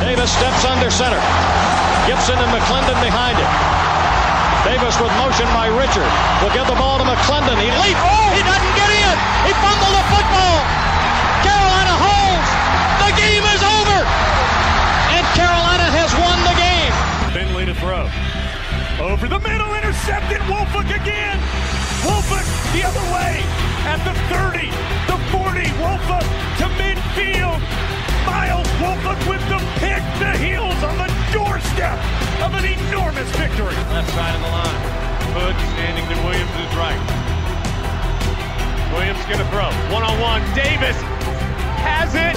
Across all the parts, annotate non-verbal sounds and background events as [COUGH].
Davis steps under center. Gibson and McClendon behind him. Davis with motion by Richard. Will give the ball to McClendon. He leaps. Oh, he doesn't get in. He fumbled the football. Carolina holds. The game is over. And Carolina has won the game. Finley to throw. Over the middle, intercepted. Wolford again. Wolford the other way. At the 30, the 40. Wolford to midfield. Miles Wolford with the pick. The heels on the doorstep of an enormous victory. Left side of the line. Hood standing to Williams is right. Williams gonna throw. One on one. Davis has it.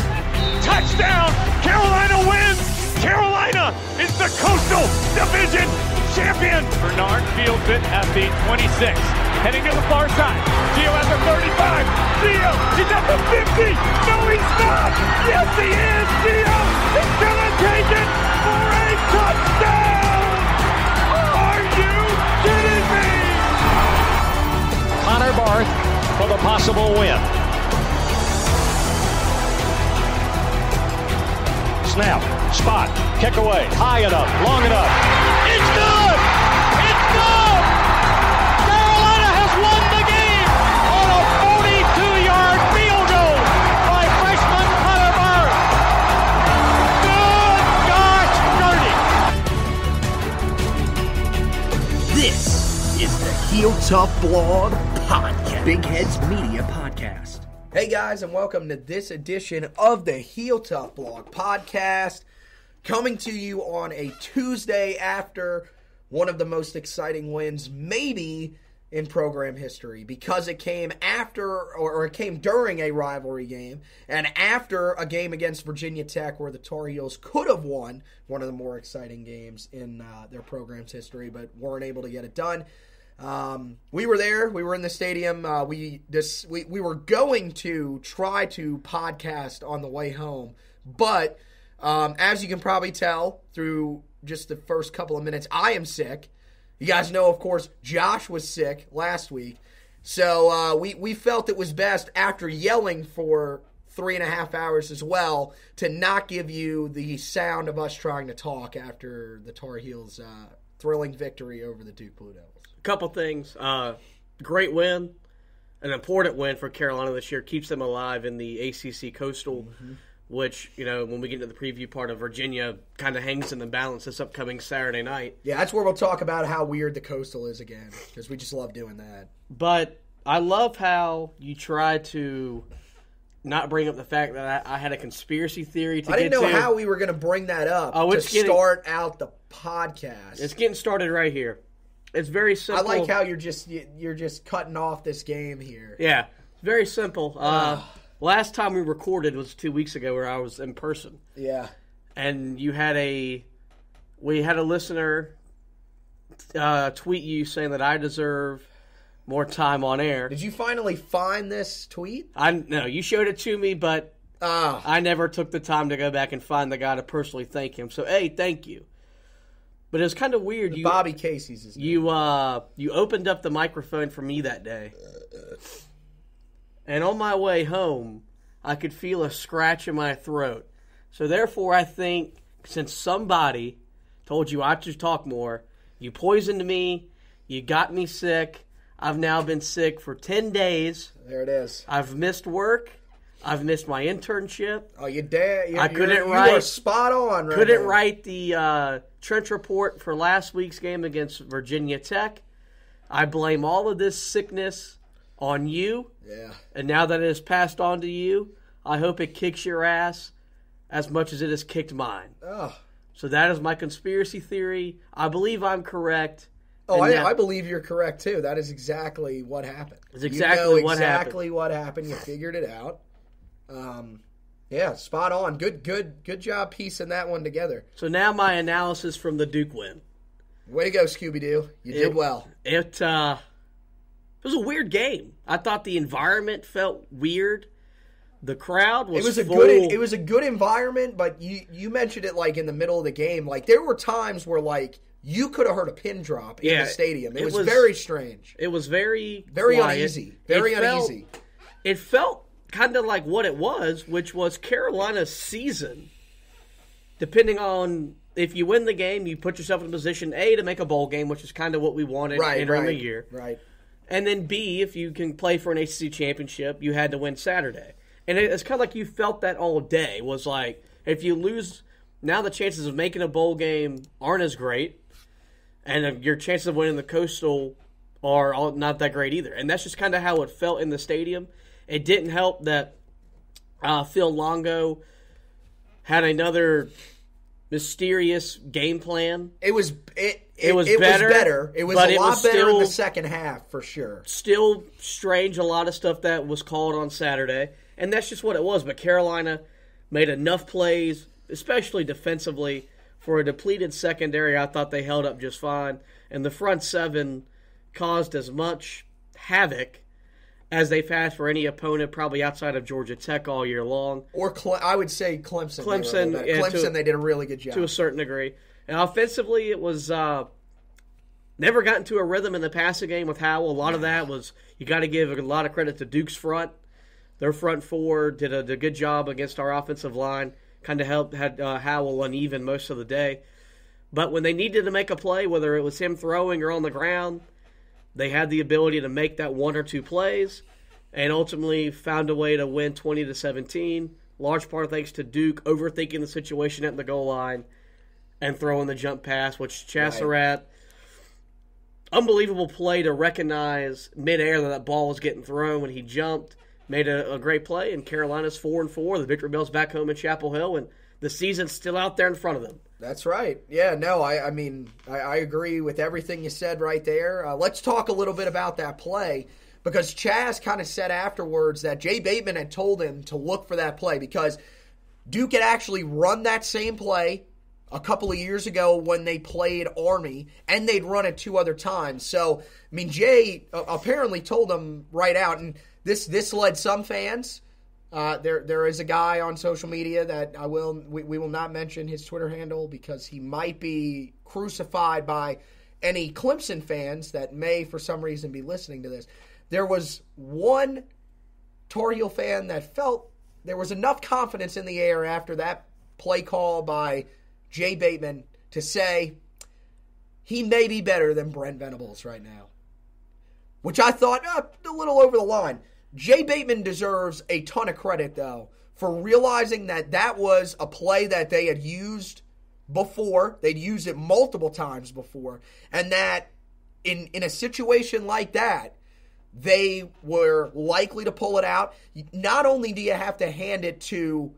Touchdown. Carolina wins. Carolina is the Coastal Division champion. Bernard fields it at the 26. Heading to the far side. Gio at the 35. Gio, he's at the 50. No, he's not. Yes, he is. Gio is gonna take it for a touchdown. Are you kidding me? Connor Barth for the possible win. Snap, spot, kick away, high enough, long enough. Heel Tough Blog Podcast. Big Heads Media Podcast. Hey guys, and welcome to this edition of the Heel Tough Blog Podcast. Coming to you on a Tuesday after one of the most exciting wins, maybe in program history, because it came after or it came during a rivalry game and after a game against Virginia Tech where the Tar Heels could have won one of the more exciting games in uh, their program's history, but weren't able to get it done. Um, we were there. We were in the stadium. Uh, we this we, we were going to try to podcast on the way home, but um, as you can probably tell through just the first couple of minutes, I am sick. You guys know, of course, Josh was sick last week, so uh, we we felt it was best after yelling for three and a half hours as well to not give you the sound of us trying to talk after the Tar Heels' uh, thrilling victory over the Duke Blue Devils. Couple things. Uh, great win, an important win for Carolina this year. Keeps them alive in the ACC Coastal, which you know when we get into the preview part of Virginia, kind of hangs in the balance this upcoming Saturday night. Yeah, that's where we'll talk about how weird the coastal is again because we just love doing that. But I love how you try to not bring up the fact that I, I had a conspiracy theory to I didn't get know to. how we were going to bring that up Oh, to getting- start out the podcast. It's getting started right here. It's very simple. I like how you're just you- you're just cutting off this game here. Yeah, very simple. Uh, last time we recorded was two weeks ago, where I was in person. Yeah, and you had a we had a listener uh, tweet you saying that I deserve more time on air. did you finally find this tweet? I no, you showed it to me, but Ah, I never took the time to go back and find the guy to personally thank him. So, hey, thank you. But it was kind of weird. You Bobby Casey's his name. you uh you opened up the microphone for me that day, and on my way home, I could feel a scratch in my throat. So therefore, I think since somebody told you I should talk more, you poisoned me, you got me sick. I've now been sick for ten days. There it is. I've missed work. I've missed my internship. Oh, you dare? I couldn't You are write- spot on. Right Couldn't now. write the uh, trench report for last week's game against Virginia Tech. I blame all of this sickness on you, Yeah. and now that it has passed on to you, I hope it kicks your ass as much as it has kicked mine. Oh, So that is my conspiracy theory. I believe I'm correct. oh, I, now- I believe you're correct too. That is exactly what happened. It's exactly you know what exactly what happened. You figured it out. Um, yeah, spot on. Good, good, good job piecing that one together. So now my analysis from the Duke win. Way to go, Scooby Doo. You did well. It uh, it was a weird game. I thought the environment felt weird. The crowd was It was a full. good. It was a good environment, but you you mentioned it like in the middle of the game. Like there were times where like you could have heard a pin drop in Yeah, the stadium. It, it was, was- very strange, It was very very quiet. uneasy, very It felt- uneasy. It felt kind of like what it was, which was Carolina's season depending on if you win the game, you put yourself in a position A to make a bowl game, which is kind of what we wanted Right, entering right, the year. right. And then B, if you can play for an ACC championship, you had to win Saturday. And it's kind of like you felt that all day. Was like if you lose, now the chances of making a bowl game aren't as great, and your chances of winning the Coastal are all, not that great either. And that's just kind of how it felt in the stadium. It didn't help that uh, Phil Longo had another mysterious game plan It was it. It, It was it better, was better. It was a lot was better in the second half for sure. still strange a lot of stuff that was called on Saturday, and that's just what it was. But Carolina made enough plays, especially defensively, for a depleted secondary. I thought they held up just fine, and the front seven caused as much havoc as they've had for any opponent, probably outside of Georgia Tech all year long, Or Cle- I would say Clemson. they Clemson, yeah, Clemson, to- they did a really good job. to a certain degree. And offensively, it was uh, never got into a rhythm in the passing game with Howell. A lot of that was you got to give a lot of credit to Duke's front. Their front four did a, did a good job against our offensive line. Kind of helped had uh, Howell uneven most of the day. But when they needed to make a play, whether it was him throwing or on the ground, they had the ability to make that one or two plays, and ultimately found a way to win twenty to seventeen. Large part thanks to Duke overthinking the situation at the goal line and throwing the jump pass, which Chaz Surratt, unbelievable play to recognize midair that that ball was getting thrown when he jumped, made a, a great play, and Carolina's four and four. The Victory Bell's back home in Chapel Hill, and the season's still out there in front of them. That's right. Yeah, no, I, I mean, I, I agree with everything you said right there. Uh, let's talk a little bit about that play because Chaz kind of said afterwards that Jay Bateman had told him to look for that play because Duke had actually run that same play a couple of years ago when they played Army, and they'd run it two other times. So, I mean, Jay uh, apparently told them right out, and this this led some fans. Uh, there there is a guy on social media that I will we, we will not mention his Twitter handle because he might be crucified by any Clemson fans that may for some reason be listening to this. There was one Tar Heel fan that felt there was enough confidence in the air after that play call by Jay Bateman to say he may be better than Brent Venables right now. Which I thought uh, a little over the line. Jay Bateman deserves a ton of credit, though, for realizing that that was a play that they had used before. They'd used it multiple times before. And that in, in a situation like that, they were likely to pull it out. Not only do you have to hand it to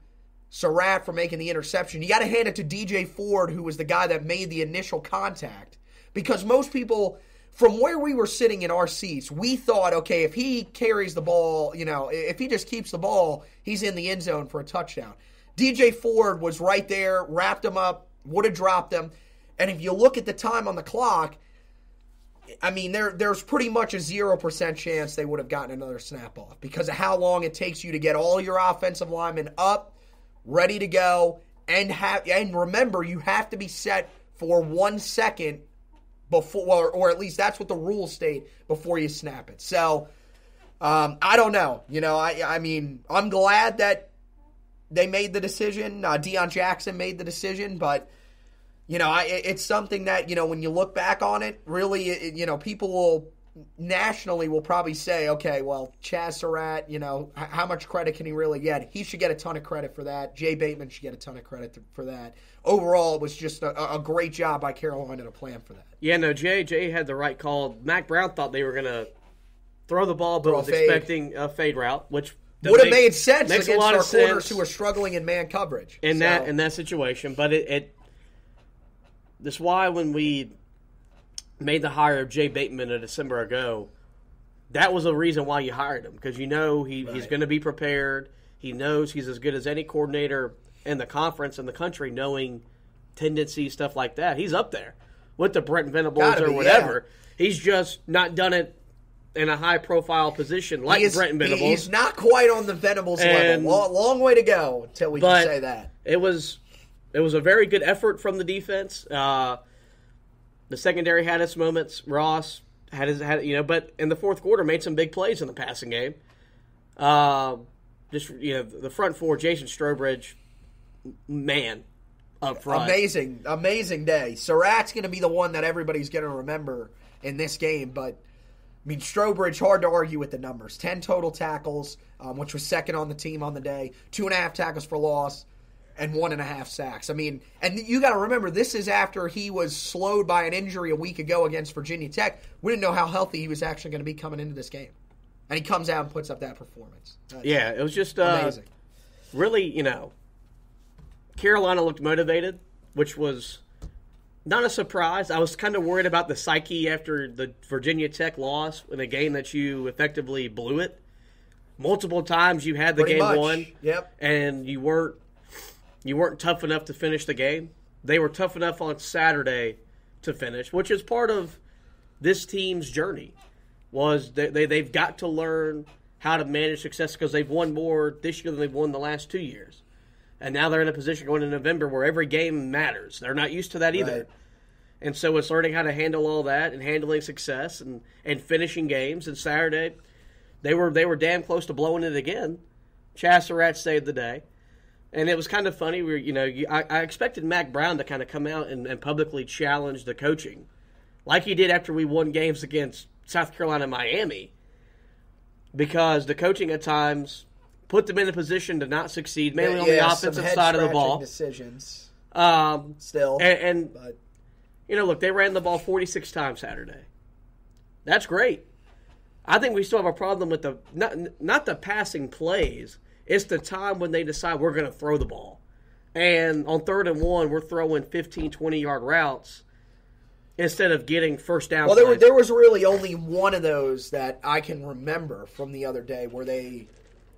Surratt for making the interception, you got to hand it to DJ Ford, who was the guy that made the initial contact. Because most people, from where we were sitting in our seats, we thought, okay, if he carries the ball, you know, if he just keeps the ball, he's in the end zone for a touchdown. DJ Ford was right there, wrapped him up, would have dropped him. And if you look at the time on the clock, I mean, there there's pretty much a zero percent chance they would have gotten another snap off because of how long it takes you to get all your offensive linemen up, ready to go, and have and remember you have to be set for one second before, or, or at least that's what the rules state before you snap it. So um, I don't know. You know, I I mean, I'm glad that they made the decision. Uh, Deon Jackson made the decision, but you know, I, it's something that you know when you look back on it, really, it, you know, people will nationally will probably say, okay, well, Chaz Surratt, you know, h- how much credit can he really get? He should get a ton of credit for that. Jay Bateman should get a ton of credit th- for that. Overall, it was just a, a great job by Carolina to plan for that. Yeah, no, Jay Jay had the right call. Mack Brown thought they were going to throw the ball, but Throw was fade. expecting a fade route, which Would have made sense makes against a lot our of corners sense who are struggling in man coverage. in So- that in that situation. But it, it that's why when we made the hire of Jay Bateman a December ago, that was the reason why you hired him because you know he, he's going to be prepared. He knows he's as good as any coordinator in the conference in the country, knowing tendencies, stuff like that. He's up there with the Brent Venables or whatever. He's just not done it in a high profile position like is- Brent Venables. he's not quite on the Venables And- level. Long, long way to go until we can say that. it was it was a very good effort from the defense. Uh, the secondary had its moments. Ross had his had you know, but in the fourth quarter made some big plays in the passing game. Uh, just you know, the front four, Jason Strowbridge, man, up front. Amazing, amazing day. Surratt's going to be the one that everybody's going to remember in this game. But I mean, Strowbridge hard to argue with the numbers. Ten total tackles, um, which was second on the team on the day. Two and a half tackles for loss, and one and a half sacks. I mean, and you got to remember this is after he was slowed by an injury a week ago against Virginia Tech. We didn't know how healthy he was actually going to be coming into this game, and he comes out and puts up that performance. That's Yeah, it was just uh, amazing. really, you know, Carolina looked motivated, which was not a surprise. I was kind of worried about the psyche after the Virginia Tech loss in a game that you effectively blew it. Multiple times you had the Pretty game much. won, Yep. and you weren't you weren't tough enough to finish the game. They were tough enough on Saturday to finish, which is part of this team's journey. Was they, they they've got to learn how to manage success because they've won more this year than they've won the last two years, and now they're in a position going into November where every game matters. They're not used to that either. Right. And so it's learning how to handle all that and handling success and, and finishing games. And Saturday, they were they were damn close to blowing it again. Chaz Surratt saved the day, and it was kind of funny. We were, you know you, I, I expected Mack Brown to kind of come out and, and publicly challenge the coaching, like he did after we won games against South Carolina and Miami, because the coaching at times put them in a position to not succeed, mainly on the Yeah, offensive side of the ball. Decisions Um, still, and, and you know, look, they ran the ball 46 times Saturday. That's great. I think we still have a problem with the not not the passing plays. It's the time when they decide we're going to throw the ball. And on third and one, we're throwing 15, 20 yard routes instead of getting first down. Well, there, were, there was really only one of those that I can remember from the other day where they.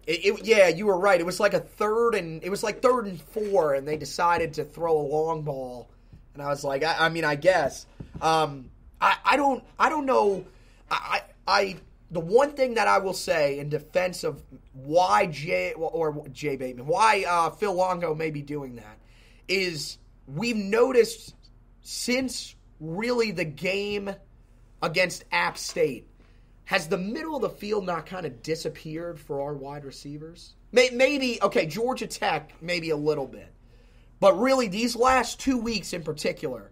It, it- yeah, you were right. It was like a third and it was like third and four, and they decided to throw a long ball, and I was like, I, I mean, I guess, um, I, I don't, I don't know, I, I, the one thing that I will say in defense of why Jay or Jay Bateman, why uh, Phil Longo may be doing that, is we've noticed since really the game against App State, has the middle of the field not kind of disappeared for our wide receivers? Maybe, okay, Georgia Tech, maybe a little bit. But really, these last two weeks in particular,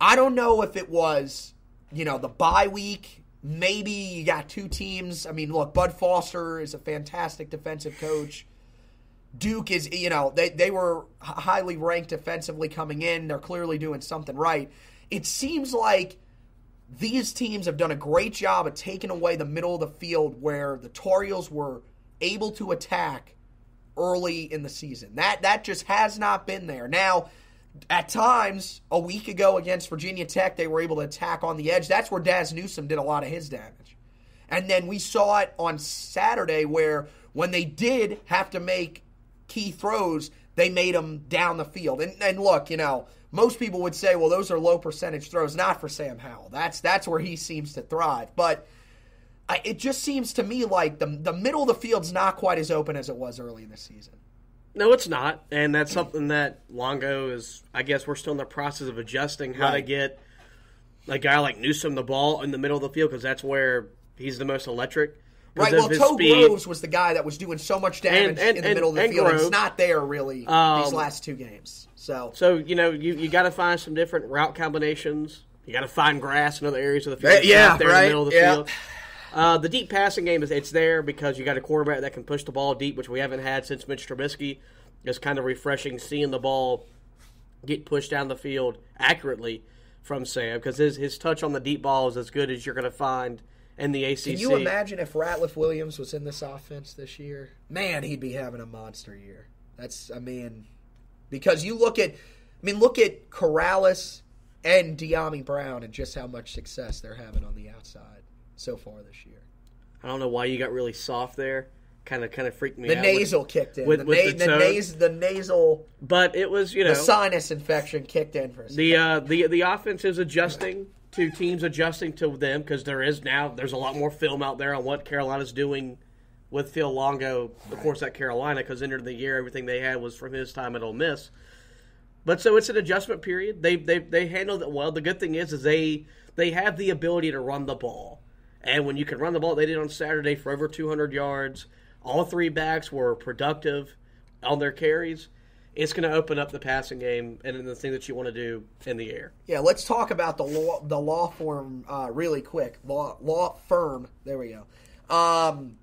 I don't know if it was, you know, the bye week. Maybe you got two teams. I mean, look, Bud Foster is a fantastic defensive coach. Duke is, you know, they, they were highly ranked defensively coming in. They're clearly doing something right. It seems like these teams have done a great job of taking away the middle of the field where the Tar Heels were able to attack early in the season. That that just has not been there. Now, at times, a week ago against Virginia Tech, they were able to attack on the edge. That's where Dazz Newsome did a lot of his damage. And then we saw it on Saturday where when they did have to make key throws, they made them down the field. And, and look, you know, most people would say, well, those are low percentage throws. Not for Sam Howell. That's that's where he seems to thrive. But I, it just seems to me like the the middle of the field's not quite as open as it was early in the season. No, it's not, and that's something that Longo is. I guess we're still in the process of adjusting how to get a guy like Newsome the ball in the middle of the field because that's where he's the most electric. Right. Well, Toe speed. Groves was the guy that was doing so much damage And- and- in the and- middle of the field. It's not there really Um, these last two games. So So you know you, you got to find some different route combinations. You got to find grass in other areas of the field. Yeah, there in right, the middle of the yeah. field. Uh, the deep passing game is it's there because you got a quarterback that can push the ball deep, which we haven't had since Mitch Trubisky. It's kind of refreshing seeing the ball get pushed down the field accurately from Sam because his his touch on the deep ball is as good as you're going to find in the ACC. Can you imagine if Ratliff Williams was in this offense this year? Man, he'd be having a monster year. That's, I mean, because you look at, I mean, look at Corrales and Dyami Brown and just how much success they're having on the outside so far this year. I don't know why you got really soft there. Kind of kind of freaked me The out. nasal kicked in. with- the, with na- the the, nas- the nasal, but it was you know the sinus infection kicked in for a second. The uh, the the offense is adjusting to teams adjusting to them because there is now there's a lot more film out there on what Carolina's doing with Phil Longo, of course, at Carolina because end of the year everything they had was from his time at Ole Miss. But so it's an adjustment period. They they they handled it well. The good thing is is they they have the ability to run the ball, and when you can run the ball, they did on Saturday for over 200 yards. All three backs were productive on their carries. It's going to open up the passing game and the thing that you want to do in the air. Yeah, let's talk about the law, the law firm uh, really quick. Law law firm. There we go. Um,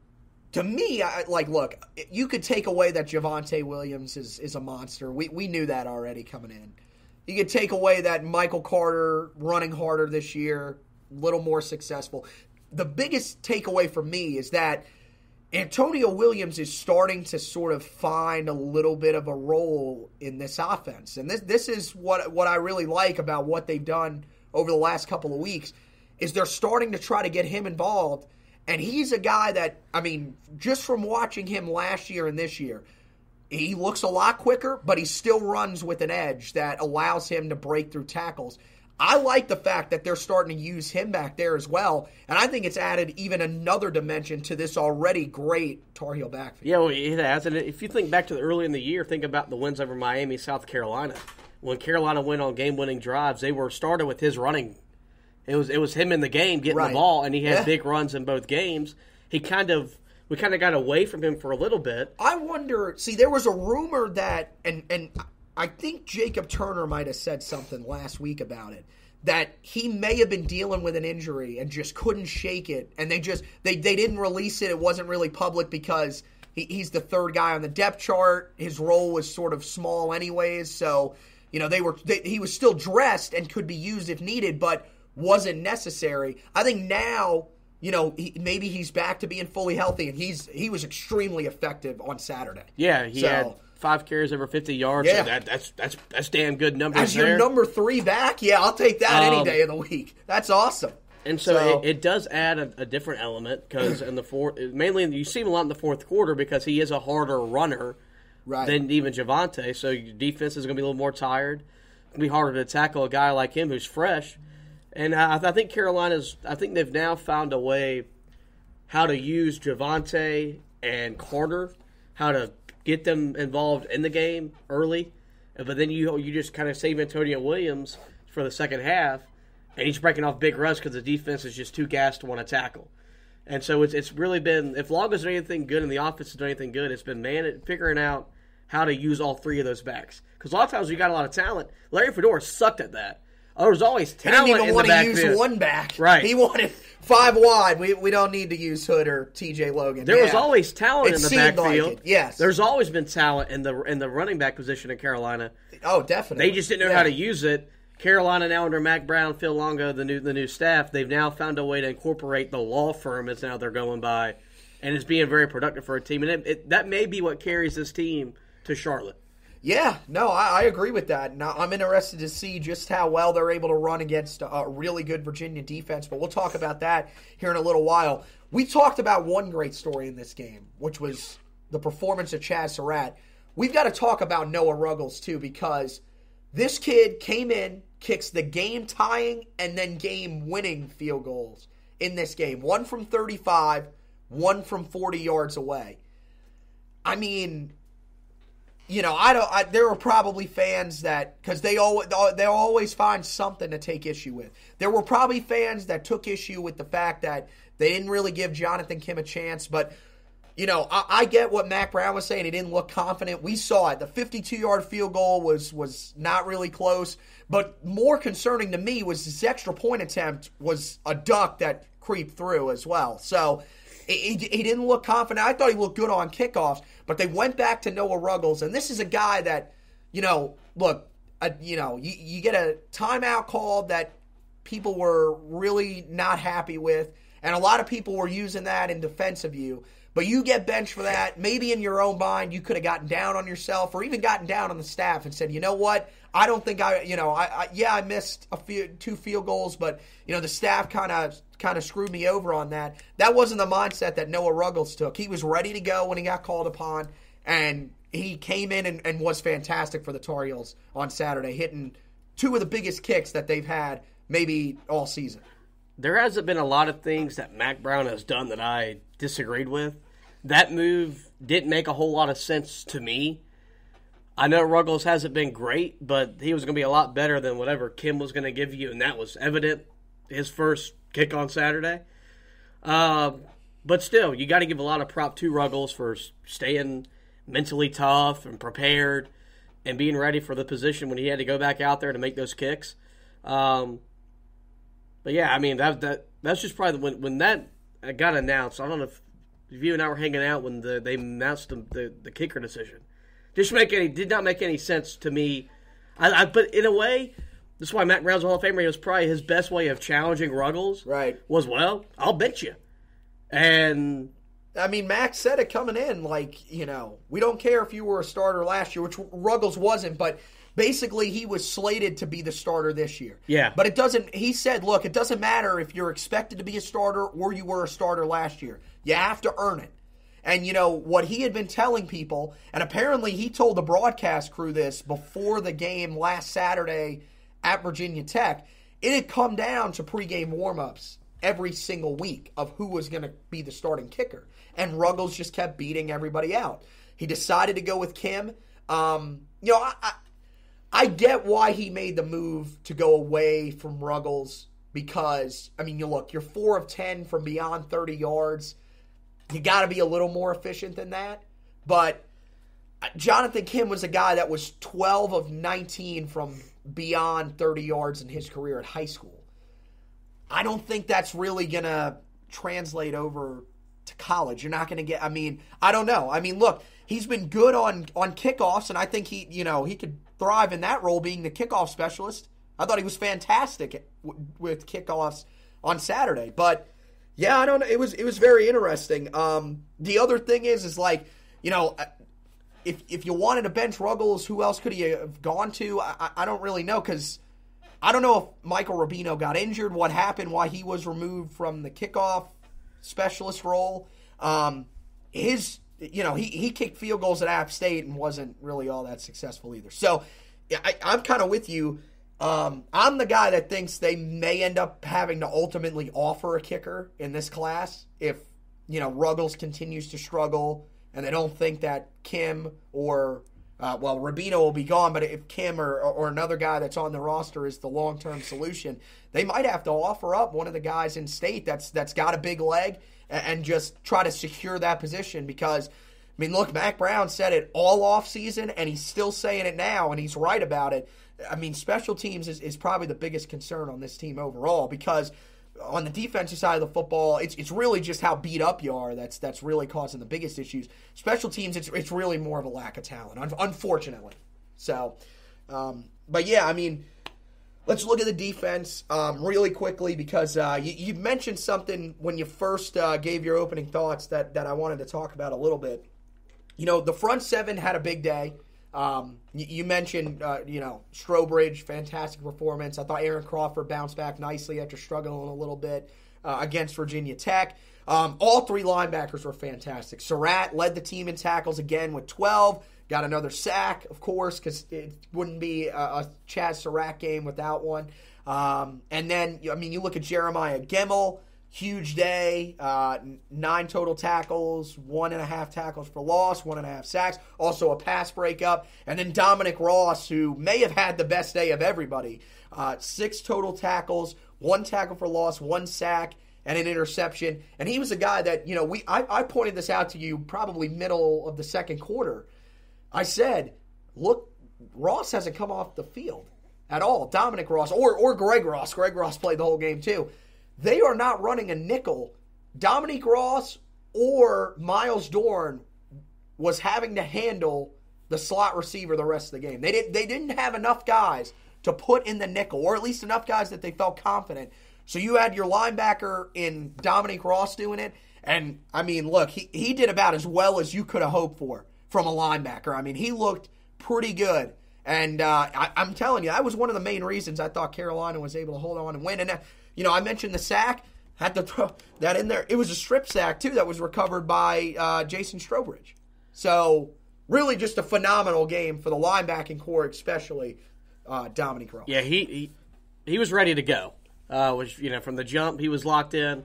to me, I, like, look, you could take away that Javonte Williams is is a monster. We we knew that already coming in. You could take away that Michael Carter running harder this year, a little more successful. The biggest takeaway for me is that Antonio Williams is starting to sort of find a little bit of a role in this offense. And this this is what what I really like about what they've done over the last couple of weeks is they're starting to try to get him involved. And he's a guy that I mean, just from watching him last year and this year, he looks a lot quicker, but he still runs with an edge that allows him to break through tackles. I like the fact that they're starting to use him back there as well, and I think it's added even another dimension to this already great Tar Heel backfield. Yeah, well, it has. And if you think back to the early in the year, think about the wins over Miami, South Carolina. When Carolina went on game-winning drives, they were started with his running. It was it was him in the game getting Right. the ball, and he had Yeah. big runs in both games. He kind of we kind of got away from him for a little bit. I wonder. See, there was a rumor that, and and I think Jacob Turner might have said something last week about it. That he may have been dealing with an injury and just couldn't shake it, and they just they they didn't release it. It wasn't really public because he, he's the third guy on the depth chart. His role was sort of small, anyways. So you know they were they, he was still dressed and could be used if needed, but wasn't necessary. I think now you know, he, maybe he's back to being fully healthy, and he's he was extremely effective on Saturday. Yeah, he So- had five carries over fifty yards. Yeah. so that, that's that's that's damn good numbers As there. your number three back, yeah, I'll take that any Um, day of the week. That's awesome. And so, So- it, it does add a, a different element because in the fourth, mainly you see him a lot in the fourth quarter because he is a harder runner Right. than even Javonte. So your defense is going to be a little more tired. It's going to be harder to tackle a guy like him who's fresh. And I, I think Carolina's. I think they've now found a way how to use Javonte and Carter, how to get them involved in the game early. But then you you just kind of save Antonio Williams for the second half, and he's breaking off big runs because the defense is just too gassed to want to tackle. And so it's it's really been if Longo's done anything good and the offense has done anything good, it's been man figuring out how to use all three of those backs. Because a lot of times you got a lot of talent. Larry Fedora sucked at that. Oh, there was always He didn't even want to use one back. Right. He wanted five wide. We, we don't need to use Hood or T.J. Logan. There was always talent It in the like backfield. it, yes. There's always been talent in the in the running back position in Carolina. Oh, definitely. They just didn't know Yeah. how to use it. Carolina now under Mack Brown, Phil Longo, the new the new staff, they've now found a way to incorporate the law firm as now they're going by, and it's being very productive for a team. And it, it, that may be what carries this team to Charlotte. Yeah, no, I, I agree with that. Now I'm interested to see just how well they're able to run against a really good Virginia defense, but we'll talk about that here in a little while. We talked about one great story in this game, which was the performance of Chaz Surratt. We've got to talk about Noah Ruggles too, because this kid came in, kicks the game tying and then game winning field goals in this game. One from 35, one from 40 yards away. I mean, you know, I don't. I, there were probably fans that because they always they always find something to take issue with. There were probably fans that took issue with the fact that they didn't really give Jonathan Kim a chance. But you know, I, I get what Mack Brown was saying. He didn't look confident. We saw it. The 52 yard field goal was was not really close. But more concerning to me was his extra point attempt was a duck that creeped through as well. So he he didn't look confident. I thought he looked good on kickoffs, but they went back to Noah Ruggles, and this is a guy that, you know, look, uh, you know, you, you get a timeout call that people were really not happy with, and a lot of people were using that in defense of you. But you get benched for that. Maybe in your own mind, you could have gotten down on yourself, or even gotten down on the staff and said, you know what, I don't think I, you know, I, I yeah, I missed a few two field goals, but you know, the staff kind of kind of screwed me over on that. That wasn't the mindset that Noah Ruggles took. He was ready to go when he got called upon, and he came in and, and was fantastic for the Tar Heels on Saturday, hitting two of the biggest kicks that they've had maybe all season. There hasn't been a lot of things that Mack Brown has done that I disagreed with. That move didn't make a whole lot of sense to me. I know Ruggles hasn't been great, but he was going to be a lot better than whatever Kim was going to give you, and that was evident his first kick on Saturday. Um, but still, you got to give a lot of prop to Ruggles for staying mentally tough and prepared. and being ready for the position when he had to go back out there to make those kicks. Um, but yeah, I mean that that that's just probably when when that got announced. I don't know if, if you and I were hanging out when the, they announced the, the, the kicker decision. Just make any did not make any sense to me. I, I but in a way, this is why Mack Brown's a Hall of Famer. It was probably his best way of challenging Ruggles. Right. Was well, I'll bet you. And I mean, Max said it coming in, like, you know, we don't care if you were a starter last year, which Ruggles wasn't, but basically he was slated to be the starter this year. Yeah. But it doesn't, he said, look, it doesn't matter if you're expected to be a starter or you were a starter last year. You have to earn it. And, you know, what he had been telling people, and apparently he told the broadcast crew this before the game last Saturday at Virginia Tech, it had come down to pregame warmups every single week of who was going to be the starting kicker. And Ruggles just kept beating everybody out. He decided to go with Kim. Um, you know, I, I, I get why he made the move to go away from Ruggles because, I mean, you look, you're 4 of 10 from beyond 30 yards. You got to be a little more efficient than that. But uh, Jonathan Kim was a guy that was 12 of 19 from beyond 30 yards in his career at high school. I don't think that's really going to translate over to college. You're not going to get I mean, I don't know. I mean, look, he's been good on on kickoffs and I think he, you know, he could thrive in that role being the kickoff specialist. I thought he was fantastic with kickoffs on Saturday. But yeah, I don't know. It was it was very interesting. Um, the other thing is is like, you know, if if you wanted to bench Ruggles, who else could he have gone to? I, I don't really know because I don't know if Michael Rubino got injured, what happened, why he was removed from the kickoff specialist role. Um, his, you know, he, he kicked field goals at App State and wasn't really all that successful either. So I, I'm kind of with you. Um, I'm the guy that thinks they may end up having to ultimately offer a kicker in this class if, you know, Ruggles continues to struggle and they don't think that Kim or uh, well, Rubino will be gone, but if Kim or, or another guy that's on the roster is the long term solution, they might have to offer up one of the guys in state that's that's got a big leg and, and just try to secure that position because. I mean, look, Mack Brown said it all off season, and he's still saying it now, and he's right about it. I mean, special teams is, is probably the biggest concern on this team overall because on the defensive side of the football, it's it's really just how beat up you are that's that's really causing the biggest issues. Special teams, it's it's really more of a lack of talent, unfortunately. So, um, but yeah, I mean, let's look at the defense um, really quickly because uh, you, you, mentioned something when you first uh, gave your opening thoughts that that I wanted to talk about a little bit. You know, the front seven had a big day. Um, you, you, mentioned, uh, you know, Strowbridge, fantastic performance. I thought Aaron Crawford bounced back nicely after struggling a little bit uh, against Virginia Tech. Um, all three linebackers were fantastic. Surratt led the team in tackles again with 12. Got another sack, of course, because it wouldn't be a, a Chaz Surratt game without one. Um, and then, I mean, you look at Jeremiah Gemmel huge day. Uh, nine total tackles, one and a half tackles for loss, one and a half sacks, also a pass breakup. And then Dominique Ross, who may have had the best day of everybody, uh, six total tackles, one tackle for loss, one sack. And an interception, and he was a guy that you know we. I, I pointed this out to you probably middle of the second quarter. I said, "Look, Ross hasn't come off the field at all. Dominique Ross or or Greg Ross. Greg Ross played the whole game too. They are not running a nickel. Dominique Ross or Myles Dorn was having to handle the slot receiver the rest of the game. They didn't they didn't have enough guys to put in the nickel, or at least enough guys that they felt confident. So you had your linebacker in Dominique Ross doing it. And I mean, look, he, he did about as well as you could have hoped for from a linebacker. I mean, he looked pretty good. And uh, I, am telling you, that was one of the main reasons I thought Carolina was able to hold on and win. And uh, you know, I mentioned the sack. Had to throw [LAUGHS] that in there. It was a strip sack too that was recovered by uh, Jason Strowbridge. So really, just a phenomenal game for the linebacking core, especially uh, Dominique Rowe. Yeah, he, he he was ready to go. Uh, was you know from the jump he was locked in,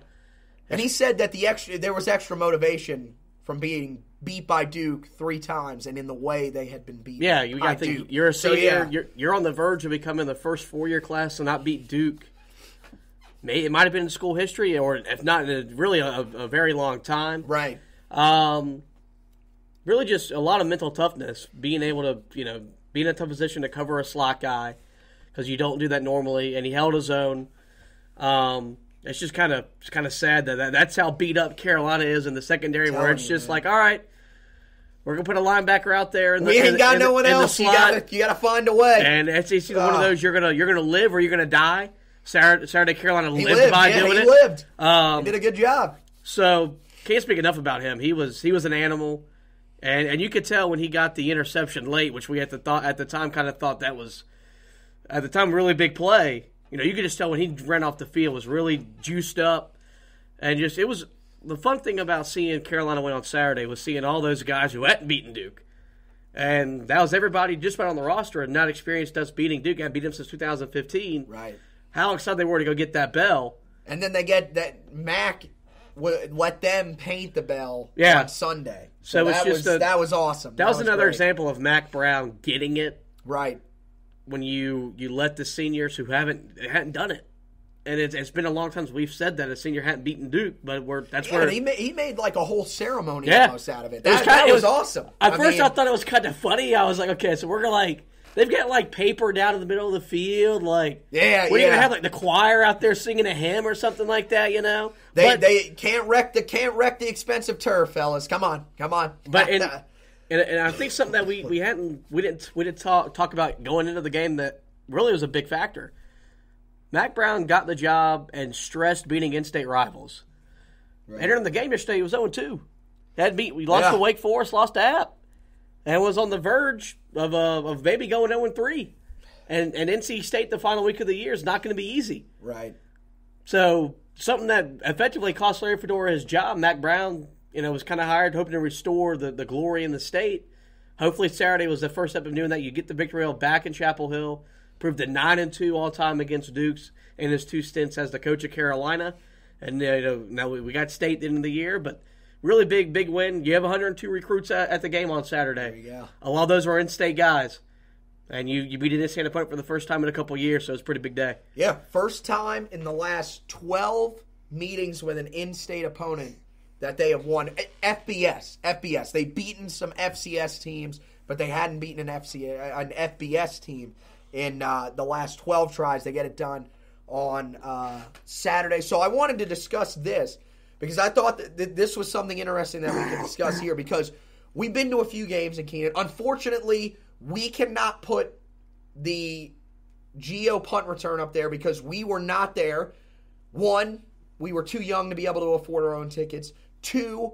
and he said that the extra there was extra motivation from being beat by Duke three times and in the way they had been beat. Yeah, you got to think you're a senior. So, yeah. You're you're on the verge of becoming the first four year class to not beat Duke it might have been in school history, or if not, in a, really a, a, very long time. Right. Um, really, just a lot of mental toughness, being able to, you know, being in a tough position to cover a slot guy because you don't do that normally, and he held his own. Um, it's just kind of it's kind of sad that, that that's how beat up Carolina is in the secondary, where it's just like, all right, we're gonna put a linebacker out there, and We ain't got no one in the else. You gotta, you gotta find a way. and it's, it's either one of those you're gonna you're gonna live or you're gonna die. Saturday, Saturday Carolina lived, lived. by yeah, doing he it. lived. Um, he did a good job. so can't speak enough about him. He was he was an animal, and and you could tell when he got the interception late, which we at the thought at the time kind of thought that was at the time really big play. You know, you could just tell when he ran off the field was really juiced up, and just it was the fun thing about seeing Carolina win on Saturday was seeing all those guys who hadn't beaten Duke. And that was everybody just about on the roster and not experienced us beating Duke. I beat them since 2015. Right. How excited they were to go get that bell. And then they get that Mack would let them paint the bell Yeah. on Sunday. So So, that just was a- that was awesome. That was another great. example of Mack Brown getting it Right. when you you let the seniors who haven't hadn't done it, and it's, it's been a long time since we've said that a senior hadn't beaten Duke, but we're that's Yeah, where he made, he made like a whole ceremony Yeah. almost out of it. It was That, kinda- that it was, was- awesome. At I first, mean, I thought it was kind of funny. I was like, okay, so we're gonna like they've got like paper down in the middle of the field, like Yeah, we're yeah. gonna have like the choir out there singing a hymn or something like that, you know. they but, they can't wreck the can't wreck the expensive turf, fellas. Come on, come on. But in, [LAUGHS] and, and I think something that we, we hadn't we didn't we didn't talk talk about going into the game that really was a big factor. Mack Brown got the job and stressed beating in-state rivals. Entering the game yesterday, he was 0 2. Had beat we lost Yeah. to Wake Forest, lost to App, and was on the verge of uh, of maybe going 0 and 3. And and NC State the final week of the year is not going to be easy. right. So something that effectively cost Larry Fedora his job. Mack Brown, you know, was kind of hired hoping to restore the, the glory in the state. Hopefully Saturday was the first step of doing that. You get the victory back in Chapel Hill. Proved a nine and two all time against Dukes in his two stints as the coach of Carolina. And you know, now we, we got state at the end of the year, but really big big win. You have 102 recruits at, at the game on Saturday. There you go. A lot of those were in-state guys. And you, you beat an in-state opponent for the first time in a couple years, so it's a pretty big day. Yeah, first time in the last 12 meetings with an in-state opponent that they have won. FBS, FBS. They've beaten some FCS teams, but they hadn't beaten an FC, an FBS team in uh, the last 12 tries. They get it done on uh, Saturday. So I wanted to discuss this because I thought that this was something interesting that we could discuss here because we've been to a few games in Kenan. Unfortunately, we cannot put the Gio punt return up there because we were not there. One, we were too young to be able to afford our own tickets. Two,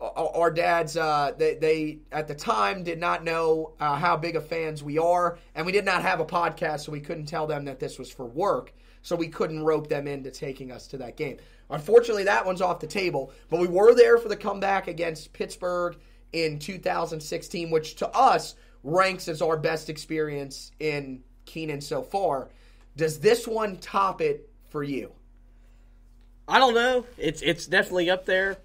our dads, uh, they, they at the time did not know uh, how big of fans we are, and we did not have a podcast, so we couldn't tell them that this was for work. So we couldn't rope them into taking us to that game. Unfortunately, that one's off the table. But we were there for the comeback against Pittsburgh in 2016, which to us ranks as our best experience in Kenan so far. Does this one top it for you? I don't know. It's it's definitely up there.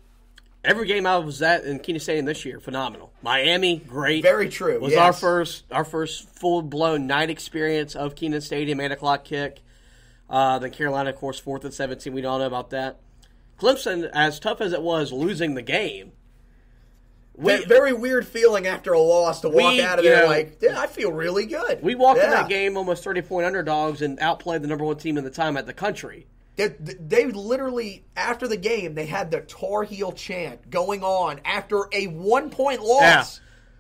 Every game I was at in Kenan Stadium this year, phenomenal. Miami, great. Very true, Was yes. our first our first full blown night experience of Kenan Stadium, eight o'clock kick. Uh, then Carolina, of course, fourth and seventeen. We all know about that. Clemson, as tough as it was losing the game, we Ve- very weird feeling after a loss to walk We, out of there know, like, yeah, I feel really good. we walked in that game almost thirty point underdogs and outplayed the number one team in the time at the country. They, they literally after the game they had the Tar Heel chant going on after a one point loss. Yeah.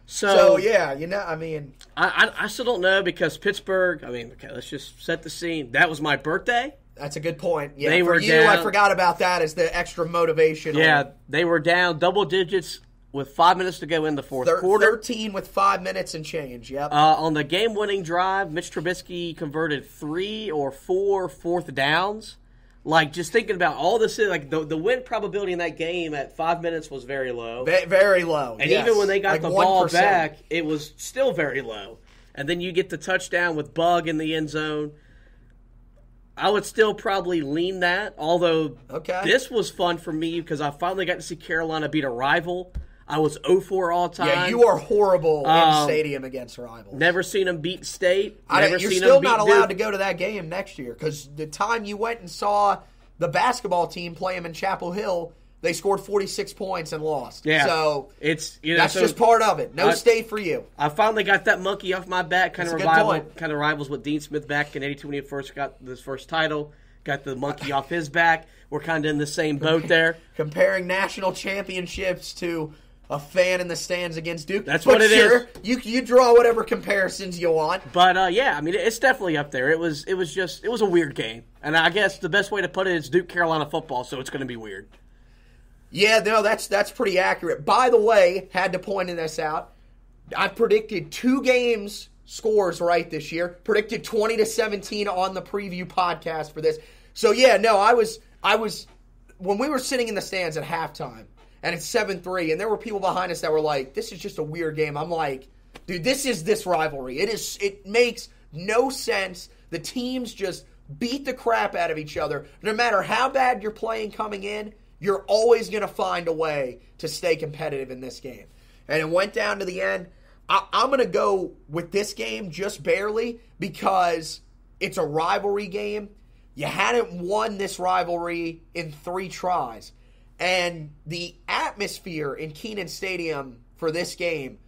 So, So yeah, you know, I mean, I, I I still don't know because Pittsburgh. I mean, okay, let's just set the scene. That was my birthday. that's a good point. Yeah, They for were you, I down- forgot about that as the extra motivation. Yeah, they were down double digits with five minutes to go in the fourth Thir- quarter. thirteen with five minutes and change. Yep. Uh, on the game-winning drive, Mitch Trubisky converted three or four fourth downs. Like just thinking about all this, like the the win probability in that game at five minutes was very low, Ve- very low. and yes. even when they got Like the ball back, it was still very low. And then you get the touchdown with Bug in the end zone. I would still probably lean that, although Okay. this was fun for me because I finally got to see Carolina beat a rival. I was 0-4 all time. Yeah, you are horrible in Um, stadium against rivals. Never seen them beat State. I, Never you're seen still them beat not allowed Duke. to go to that game next year because the time you went and saw the basketball team play them in Chapel Hill, they scored 46 points and lost. Yeah. So it's you know that's so just part of it. No I- state for you. I finally got that monkey off my back. Kind of revival, kind of rivals with Dean Smith back in '82 when he first got this first title. Got the monkey off his back. We're kind of in the same boat [LAUGHS] there. Comparing national championships to a fan in the stands against Duke. That's But what it sure, is. You you draw whatever comparisons you want. But uh, yeah, I mean it's definitely up there. It was it was just it was a weird game, and I guess the best way to put it is Duke Carolina football. So it's going to be weird. Yeah, no, that's that's pretty accurate. By the way, had to point this out. I predicted two games scores right this year. Predicted 20 to 17 on the preview podcast for this. So yeah, no, I was I was when we were sitting in the stands at halftime and it's 7-3 and there were people behind us that were like this is just a weird game. I'm like, dude, this is this rivalry. It is it makes no sense. The teams just beat the crap out of each other. No matter how bad you're playing coming in, you're always going to find a way to stay competitive in this game. And it went down to the end. I, I'm going to go with this game just barely because it's a rivalry game. You hadn't won this rivalry in three tries. And the atmosphere in Kenan Stadium for this game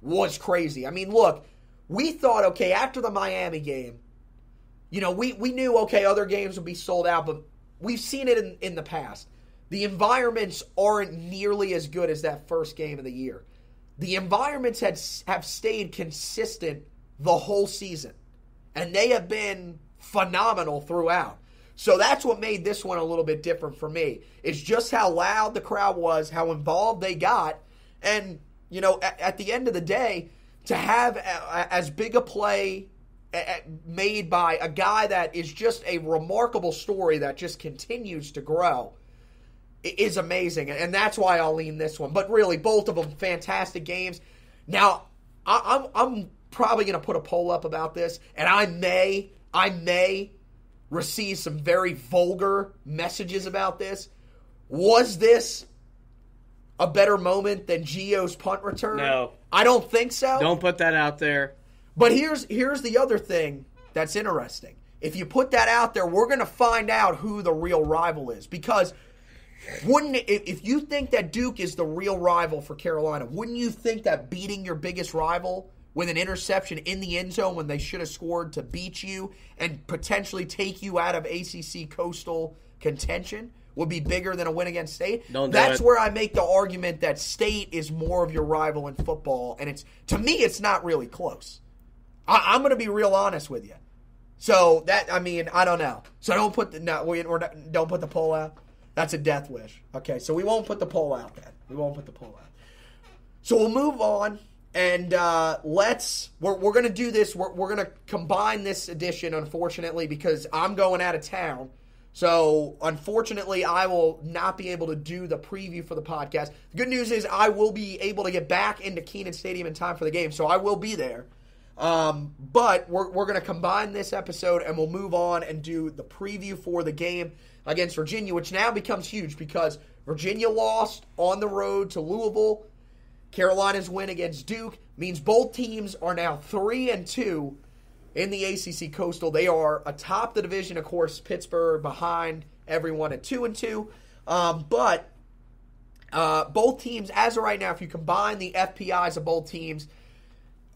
was crazy. I mean, look, we thought, okay, after the Miami game, you know, we, we knew, okay, other games would be sold out, but we've seen it in, in the past. The environments aren't nearly as good as that first game of the year. The environments had, have stayed consistent the whole season, and they have been phenomenal throughout. So that's what made this one a little bit different for me. It's just how loud the crowd was, how involved they got, and you know, at, at the end of the day, to have a, a, as big a play a- made by a guy that is just a remarkable story that just continues to grow is amazing, and that's why I'll lean this one. But really, both of them fantastic games. Now, I, I'm I'm probably going to put a poll up about this, and I may I may receive some very vulgar messages about this. Was this a better moment than Gio's punt return? No. I don't think so. Don't put that out there. But here's here's the other thing that's interesting. If you put that out there, we're going to find out who the real rival is because wouldn't it, if if you think that Duke is the real rival for Carolina, wouldn't you think that beating your biggest rival with an interception in the end zone when they should have scored to beat you and potentially take you out of ACC coastal contention would be bigger than a win against State? Don't That's where I make the argument that State is more of your rival in football, and it's to me it's not really close. I, I'm going to be real honest with you. So that I mean I don't know. So don't put the no we we're not, don't put the poll out. That's a death wish. Okay, so we won't put the poll out then. We won't put the poll out. So we'll move on and uh, let's we're, we're gonna do this. We're, we're gonna combine this edition, unfortunately, because I'm going out of town. So unfortunately, I will not be able to do the preview for the podcast. The good news is I will be able to get back into Kenan Stadium in time for the game, so I will be there. Um, but we're, we're going to combine this episode and we'll move on and do the preview for the game against Virginia, which now becomes huge because Virginia lost on the road to Louisville. Carolina's win against Duke means both teams are now three and two in the ACC Coastal. They are atop the division, of course. Pittsburgh behind everyone at two and two, um, but uh, both teams, as of right now, if you combine the FPIs of both teams,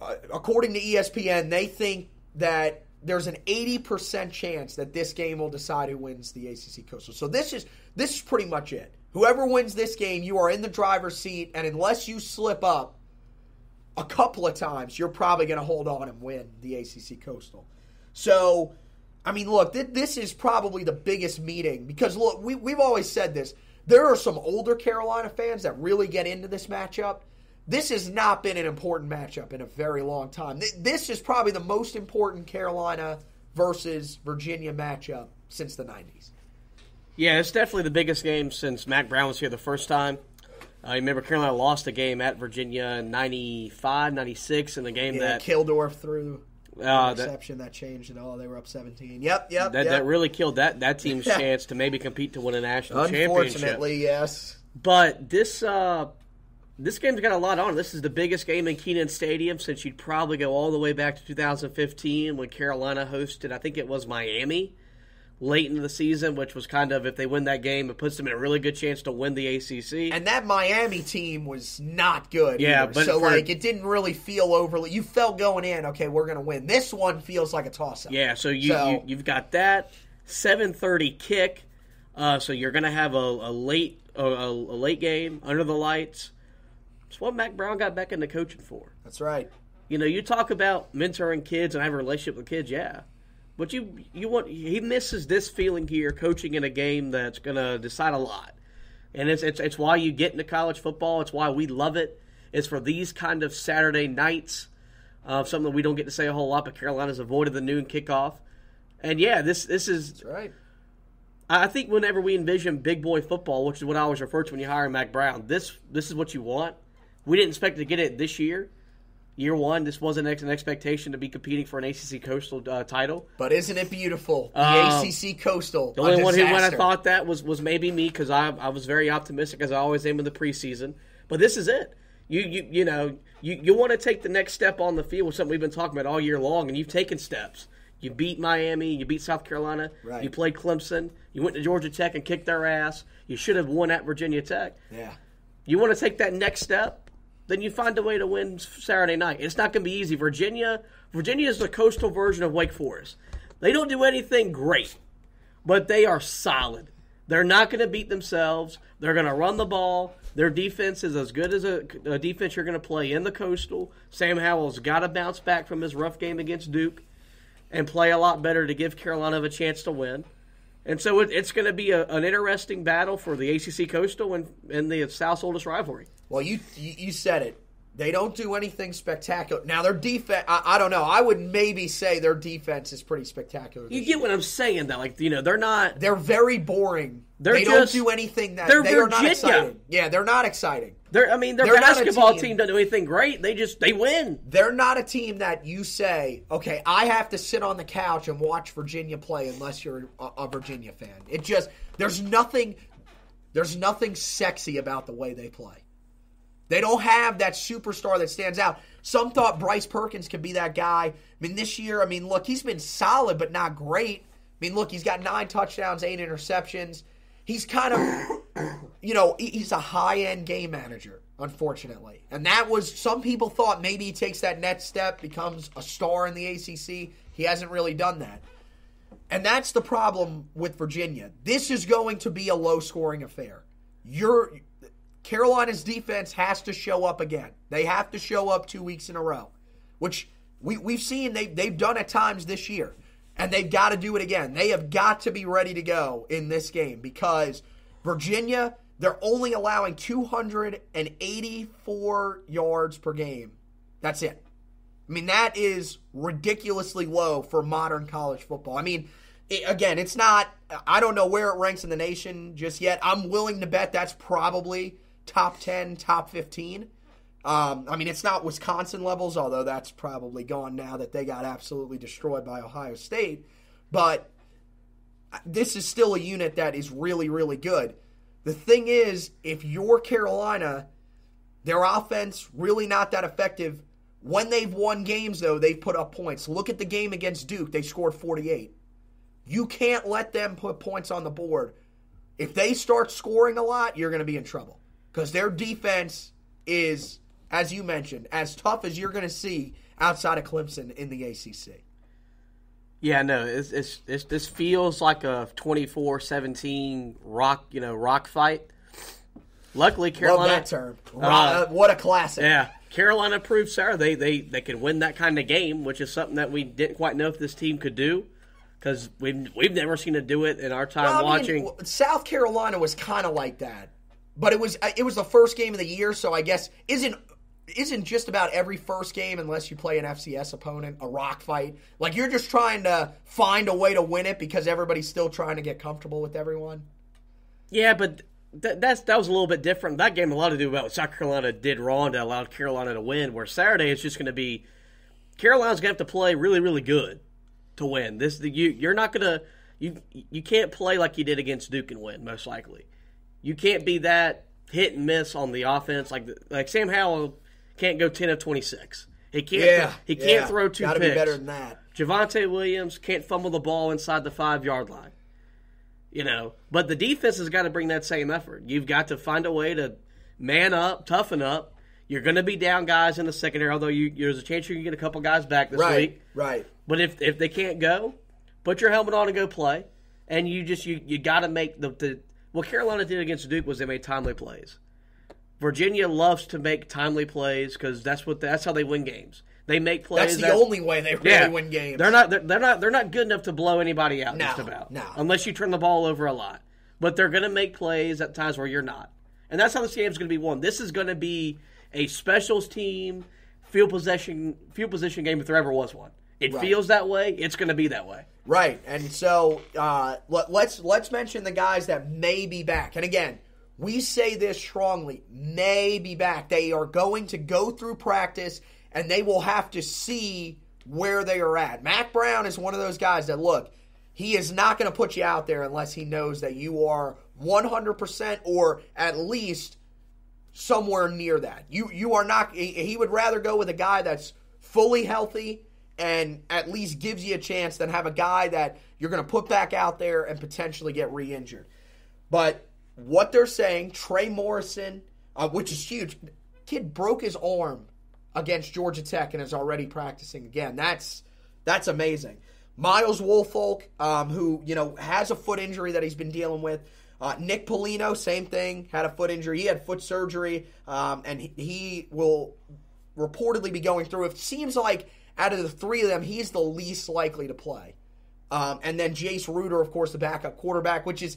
uh, according to ESPN, they think that there's an 80% chance that this game will decide who wins the ACC Coastal. So this is this is pretty much it. Whoever wins this game, you are in the driver's seat, and unless you slip up a couple of times, you're probably going to hold on and win the ACC Coastal. So, I mean, look, th- this is probably the biggest meeting because look, we we've always said this. There are some older Carolina fans that really get into this matchup. This has not been an important matchup in a very long time. Th- This is probably the most important Carolina versus Virginia matchup since the 90s. Yeah, it's definitely the biggest game since Mack Brown was here the first time. I remember Carolina lost a game at Virginia in 95, 96 in the game Yeah, that Keldorf threw uh, that, exception that changed it all. They were up 17. Yep, yep, that, yep. that really killed that, that team's Yeah. [LAUGHS] chance to maybe compete to win a national championship. Unfortunately, yes. But this uh, this game's got a lot on. This is the biggest game in Kenan Stadium since you'd probably go all the way back to 2015 when Carolina hosted. I think it was Miami late in the season, which was kind of if they win that game, it puts them in a really good chance to win the ACC. And that Miami team was not good. Yeah, either. but so for- like it didn't really feel overly. You felt going in, okay, we're gonna win. This one feels like a toss up. Yeah, so you, So- you you've got that seven thirty kick. Uh, so you're gonna have a, a late a, a, a late game under the lights. It's what Mack Brown got back into coaching for. That's right. You know, you talk about mentoring kids and I have a relationship with kids, yeah. But you you want he misses this feeling here, coaching in a game that's gonna decide a lot. And it's it's it's why you get into college football. It's why we love it. It's for these kind of Saturday nights. Uh, something that we don't get to say a whole lot, but Carolina's avoided the noon kickoff. And yeah, this this is That's right. I I think whenever we envision big boy football, which is what I always refer to when you hire Mack Brown, this this is what you want. We didn't expect to get it this year. Year one, this wasn't an expectation to be competing for an ACC Coastal uh, title. But isn't it beautiful? The Um, ACC Coastal. The only one who went I thought that was was maybe me because I I was very optimistic as I always am in the preseason. But this is it. You you you know you you want to take the next step on the field, with something we've been talking about all year long, and you've taken steps. You beat Miami, you beat South Carolina, Right. you played Clemson, you went to Georgia Tech and kicked their ass. You should have won at Virginia Tech. Yeah. You want to take that next step, then you find a way to win Saturday night. It's not going to be easy. Virginia, Virginia is the coastal version of Wake Forest. They don't do anything great, but they are solid. They're not going to beat themselves. They're going to run the ball. Their defense is as good as a, a defense you're going to play in the coastal. Sam Howell's got to bounce back from his rough game against Duke and play a lot better to give Carolina a chance to win. And so it, it's going to be a, an interesting battle for the ACC Coastal and, and the South's oldest rivalry. Well, you you said it. They don't do anything spectacular. Now their defense, I, I don't know. I would maybe say their defense is pretty spectacular. You get what I'm saying, though. Like you know, they're not. They're very boring. They're they just- don't do anything that they're they are not exciting. Yeah, they're not exciting. They're. I mean, their They're basketball team. team doesn't do anything great. They just they win. They're not a team that you say, okay, I have to sit on the couch and watch Virginia play unless you're a, a Virginia fan. It just there's nothing there's nothing sexy about the way they play. They don't have that superstar that stands out. Some thought Bryce Perkins could be that guy. I mean, this year, I mean, look, he's been solid but not great. I mean, look, he's got nine touchdowns, eight interceptions. He's kind of, [COUGHS] you know, he's a high end game manager, unfortunately. And that was, some people thought maybe he takes that next step, becomes a star in the ACC. He hasn't really done that. And that's the problem with Virginia. This is going to be a low scoring affair. You're Carolina's defense has to show up again. They have to show up two weeks in a row, which we, we've seen they, they've done at times this year. And they've got to do it again. They have got to be ready to go in this game because Virginia, they're only allowing 284 yards per game. That's it. I mean, that is ridiculously low for modern college football. I mean, it, again, it's not, I don't know where it ranks in the nation just yet. I'm willing to bet that's probably top 10, top 15. Um, I mean, it's not Wisconsin levels, although that's probably gone now that they got absolutely destroyed by Ohio State. But this is still a unit that is really, really good. The thing is, if you're Carolina, their offense really not that effective. When they've won games, though, they've put up points. Look at the game against Duke; they scored 48. You can't let them put points on the board. If they start scoring a lot, you're going to be in trouble because their defense is, as you mentioned, as tough as you're going to see outside of Clemson in the ACC. Yeah, no, it's, it's, it's this feels like a 24-17 rock, you know, rock fight. Luckily, Love Carolina. that term. Uh, wow, uh, what a classic! Yeah, Carolina proved Saturday they, they they could win that kind of game, which is something that we didn't quite know if this team could do because we've we've never seen it do it in our time Well, I mean, watching. South Carolina was kind of like that, but it was uh, it was the first game of the year, so I guess isn't isn't just about every first game unless you play an FCS opponent a rock fight. Like you're just trying to find a way to win it because everybody's still trying to get comfortable with everyone. Yeah, but th- that's that was a little bit different. That game a lot to do about what South Carolina did wrong that allowed Carolina to win. Where Saturday is just going to be Carolina's going to have to play really, really good to win. This you you're not going to you you can't play like you did against Duke and win most likely. You can't be that hit and miss on the offense like like Sam Howell can't go ten of twenty six. He can't. he can't throw two Got to picks. be better than that. Javonte Williams can't fumble the ball inside the five yard line. You know, but the defense has got to bring that same effort. You've got to find a way to man up, toughen up. You're going to be down guys in the secondary, although you, there's a chance you can get a couple guys back this Right, week. right. But if if they can't go, put your helmet on and go play. And you just you you got to make the the what Carolina did against Duke was they made timely plays. Virginia loves to make timely plays because that's what that's how they win games. They make plays. That's the that- only way they really yeah, win games. They're not they're, they're not they're not good enough to blow anybody out No, just about. no. Unless you turn the ball over a lot. But they're going to make plays at times where you're not. And that's how this game's going to be won. This is going to be a specials team field possession field position game if there ever was one. It Right. feels that way. It's going to be that way. Right, and so uh, let, let's let's mention the guys that may be back. And again, we say this strongly: may be back. They are going to go through practice, and they will have to see where they are at. Mack Brown is one of those guys that look. He is not going to put you out there unless he knows that you are 100% or at least somewhere near that. You you are not. He, he would rather go with a guy that's fully healthy and at least gives you a chance than have a guy that you're going to put back out there and potentially get re-injured. But what they're saying, Trey Morrison, uh, which is huge, kid broke his arm against Georgia Tech and is already practicing again. That's that's amazing. Myles Wolfolk, um, who you know has a foot injury that he's been dealing with. Uh, Nick Polino, same thing, had a foot injury. He had foot surgery, um, and he, he will reportedly be going through. It seems like out of the three of them, he's the least likely to play. Um, and then Jace Ruder, of course, the backup quarterback, which is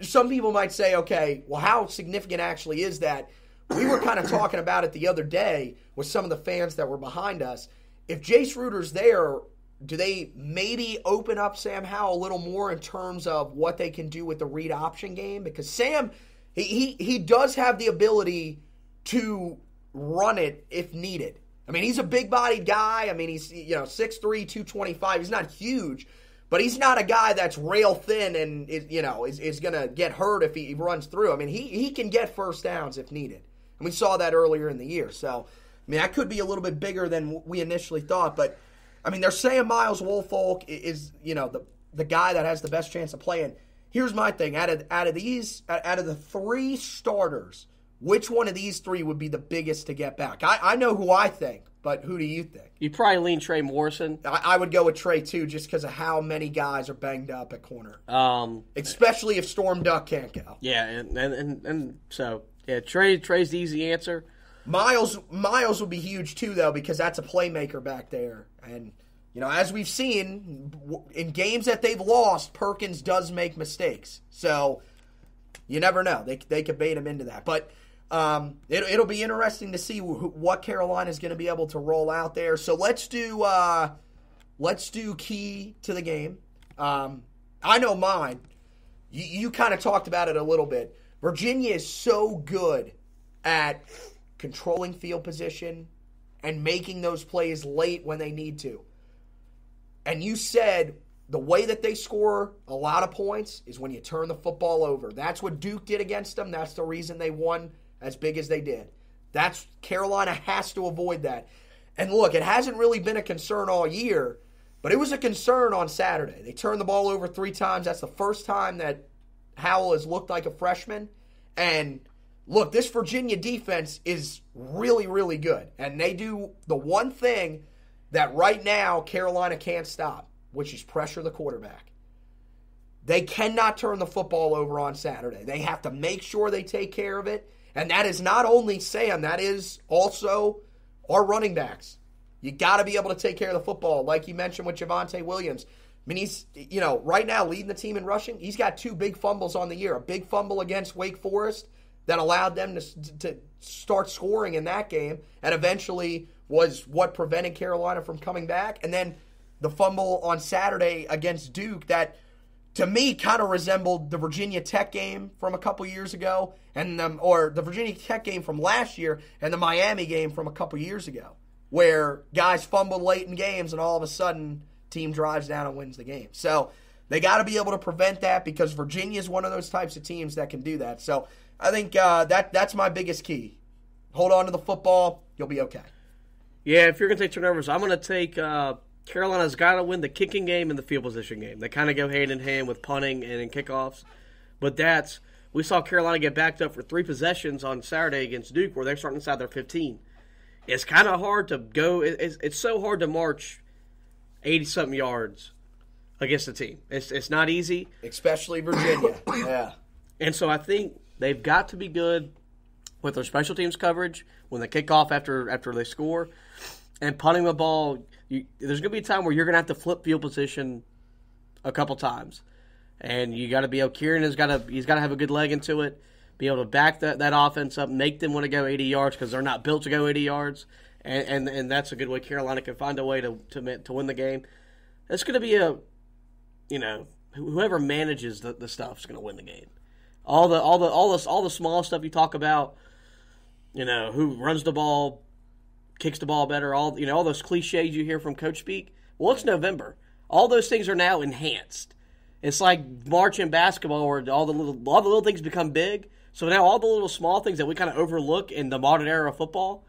some people might say, okay, well, how significant actually is that? We were kind of talking about it the other day with some of the fans that were behind us. If Jace Ruder's there, do they maybe open up Sam Howell a little more in terms of what they can do with the read option game? Because Sam, he, he, he does have the ability to run it if needed. I mean, he's a big bodied guy. I mean, he's, you know, 6'3, 225. He's not huge, but he's not a guy that's rail thin and, is, you know, is, is going to get hurt if he, runs through. I mean, he, he can get first downs if needed. And we saw that earlier in the year. So, I mean, that could be a little bit bigger than we initially thought. But, I mean, they're saying Myles Wolfolk is, you know, the, the guy that has the best chance of playing. Here's my thing: out of out of these, out of the three starters, which one of these three would be the biggest to get back? I, I know who I think, but who do you think? You probably lean Trey Morrison. I, I would go with Trey too, just because of how many guys are banged up at corner, Um, especially if Storm Duck can't go. yeah, and, and, and, and so yeah, Trey Trey's the easy answer. Myles Myles would be huge too, though, because that's a playmaker back there, and you know, as we've seen in games that they've lost, Perkins does make mistakes. So you never know; they they could bait him into that. But um, it, it'll be interesting to see wh- what Carolina is going to be able to roll out there. So let's do uh, let's do key to the game. Um, I know mine. You kind of talked about it a little bit. Virginia is so good at controlling field position and making those plays late when they need to. And you said the way that they score a lot of points is when you turn the football over. That's what Duke did against them. That's the reason they won as big as they did. That's Carolina has to avoid that. And look, it hasn't really been a concern all year, but it was a concern on Saturday. They turned the ball over three times. That's the first time that Howell has looked like a freshman. And look, this Virginia defense is really, really good. And they do the one thing that right now Carolina can't stop, which is pressure the quarterback. They cannot turn the football over on Saturday. They have to make sure they take care of it. And that is not only Sam, that is also our running backs. You got to be able to take care of the football, like you mentioned with Javonte Williams. I mean, he's, you know, right now leading the team in rushing. He's got two big fumbles on the year a big fumble against Wake Forest that allowed them to, to start scoring in that game and eventually was what prevented Carolina from coming back. And then the fumble on Saturday against Duke that to me kind of resembled the Virginia Tech game from a couple years ago and or the Virginia Tech game from last year and the Miami game from a couple years ago where guys fumble late in games and all of a sudden team drives down and wins the game. So they got to be able to prevent that because Virginia is one of those types of teams that can do that. So I think uh, that that's my biggest key. Hold on to the football, you'll be okay. Yeah, if you're going to take turnovers, I'm going to take uh, Carolina's got to win the kicking game and the field position game. They kind of go hand in hand with punting and in kickoffs. But that's we saw Carolina get backed up for three possessions on Saturday against Duke, where they're starting inside their 15. It's kind of hard to go. It's, it's so hard to march 80 something yards against the team. It's it's not easy, especially Virginia. [COUGHS] yeah. And so I think they've got to be good with their special teams coverage when they kick off after after they score, and punting the ball. You, there's going to be a time where you're going to have to flip field position a couple times, and you got to be. Oh, able. Kiernan has got to he's got to have a good leg into it, be able to back that, that offense up, make them want to go 80 yards because they're not built to go 80 yards, and, and and that's a good way Carolina can find a way to to to win the game. It's going to be a, you know, whoever manages the, the stuff is going to win the game. All the all the all the all the small stuff you talk about, you know, who runs the ball, kicks the ball better, all you know, all those cliches you hear from coach speak. Well, it's November. All those things are now enhanced. It's like March in basketball where all the little all the little things become big. So now all the little small things that we kind of overlook in the modern era of football,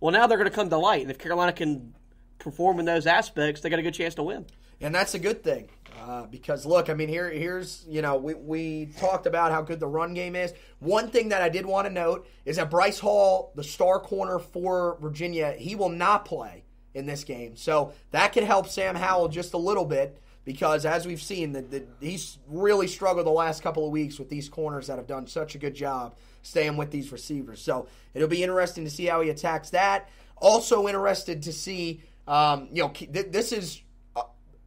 well now they're going to come to light. And if Carolina can perform in those aspects, they got a good chance to win. And that's a good thing. Uh, because look, I mean, here, here's you know, we, we talked about how good the run game is. One thing that I did want to note is that Bryce Hall, the star corner for Virginia, he will not play in this game, so that could help Sam Howell just a little bit because as we've seen, that he's really struggled the last couple of weeks with these corners that have done such a good job staying with these receivers. So it'll be interesting to see how he attacks that. Also interested to see, um, you know, this is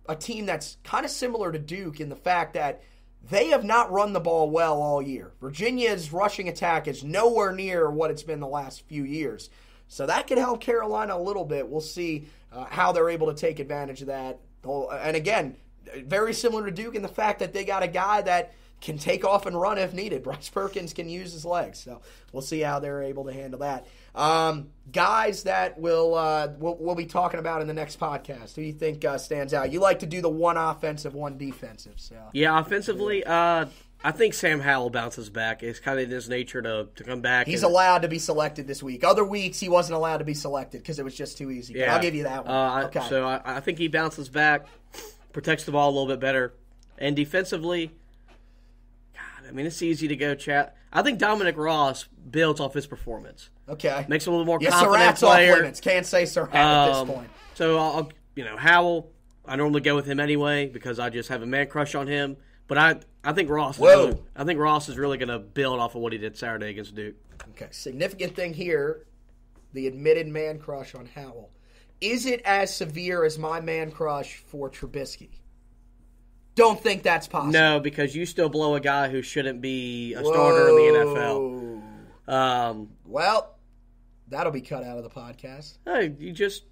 a team that's kind of similar to Duke in the fact that they have not run the ball well all year. Virginia's rushing attack is nowhere near what it's been the last few years. So that could help Carolina a little bit. We'll see uh, how they're able to take advantage of that. And again, very similar to Duke in the fact that they got a guy that can take off and run if needed. [LAUGHS] Bryce Perkins can use his legs. So we'll see how they're able to handle that. Um, guys that we'll, uh, we'll, we'll be talking about in the next podcast. Who do you think uh, stands out? You like to do the one offensive, one defensive. So yeah, offensively, uh, I think Sam Howell bounces back. It's kind of in his nature to, to come back. He's and, allowed to be selected this week. Other weeks he wasn't allowed to be selected because it was just too easy. Yeah, I'll give you that one. Uh, okay. So I, I think he bounces back, protects the ball a little bit better, and defensively. I mean, it's easy to go chat. I think Dominique Ross builds off his performance. Okay. Makes him a little more yeah, confident Surratt's player. Off limits. Can't say Surratt um, at this um, point. So I'll, you know, Howell. I normally go with him anyway because I just have a man crush on him. But I, I think Ross. Whoa. Really, I think Ross is really going to build off of what he did Saturday against Duke. Okay. Significant thing here: the admitted man crush on Howell. Is it as severe as my man crush for Trubisky? Don't think that's possible. No, because you still blow a guy who shouldn't be a Whoa. starter in the NFL. Um, well, that'll be cut out of the podcast. Hey, you just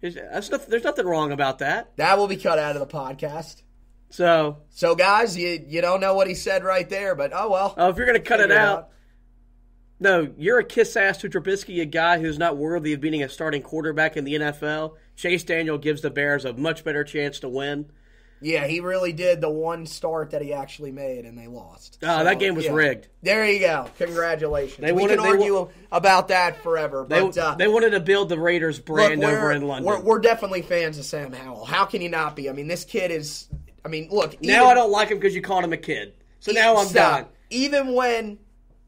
that's nothing, there's nothing wrong about that. That will be cut out of the podcast. So, so guys, you you don't know what he said right there, but oh well. Oh, if you're gonna cut it out, out, no, you're a kiss ass to Trubisky, a guy who's not worthy of being a starting quarterback in the NFL. Chase Daniel gives the Bears a much better chance to win. Yeah, he really did the one start that he actually made, and they lost. Oh, so, that game was yeah. rigged. There you go. Congratulations. They we wanted, can argue about that forever, but they, uh, they, wanted to build the Raiders brand look, over in London. We're, we're, definitely fans of Sam Howell. How can you not be? I mean, this kid is. I mean, look. Even, now I don't like him because you called him a kid. So now I'm stop. done. Even when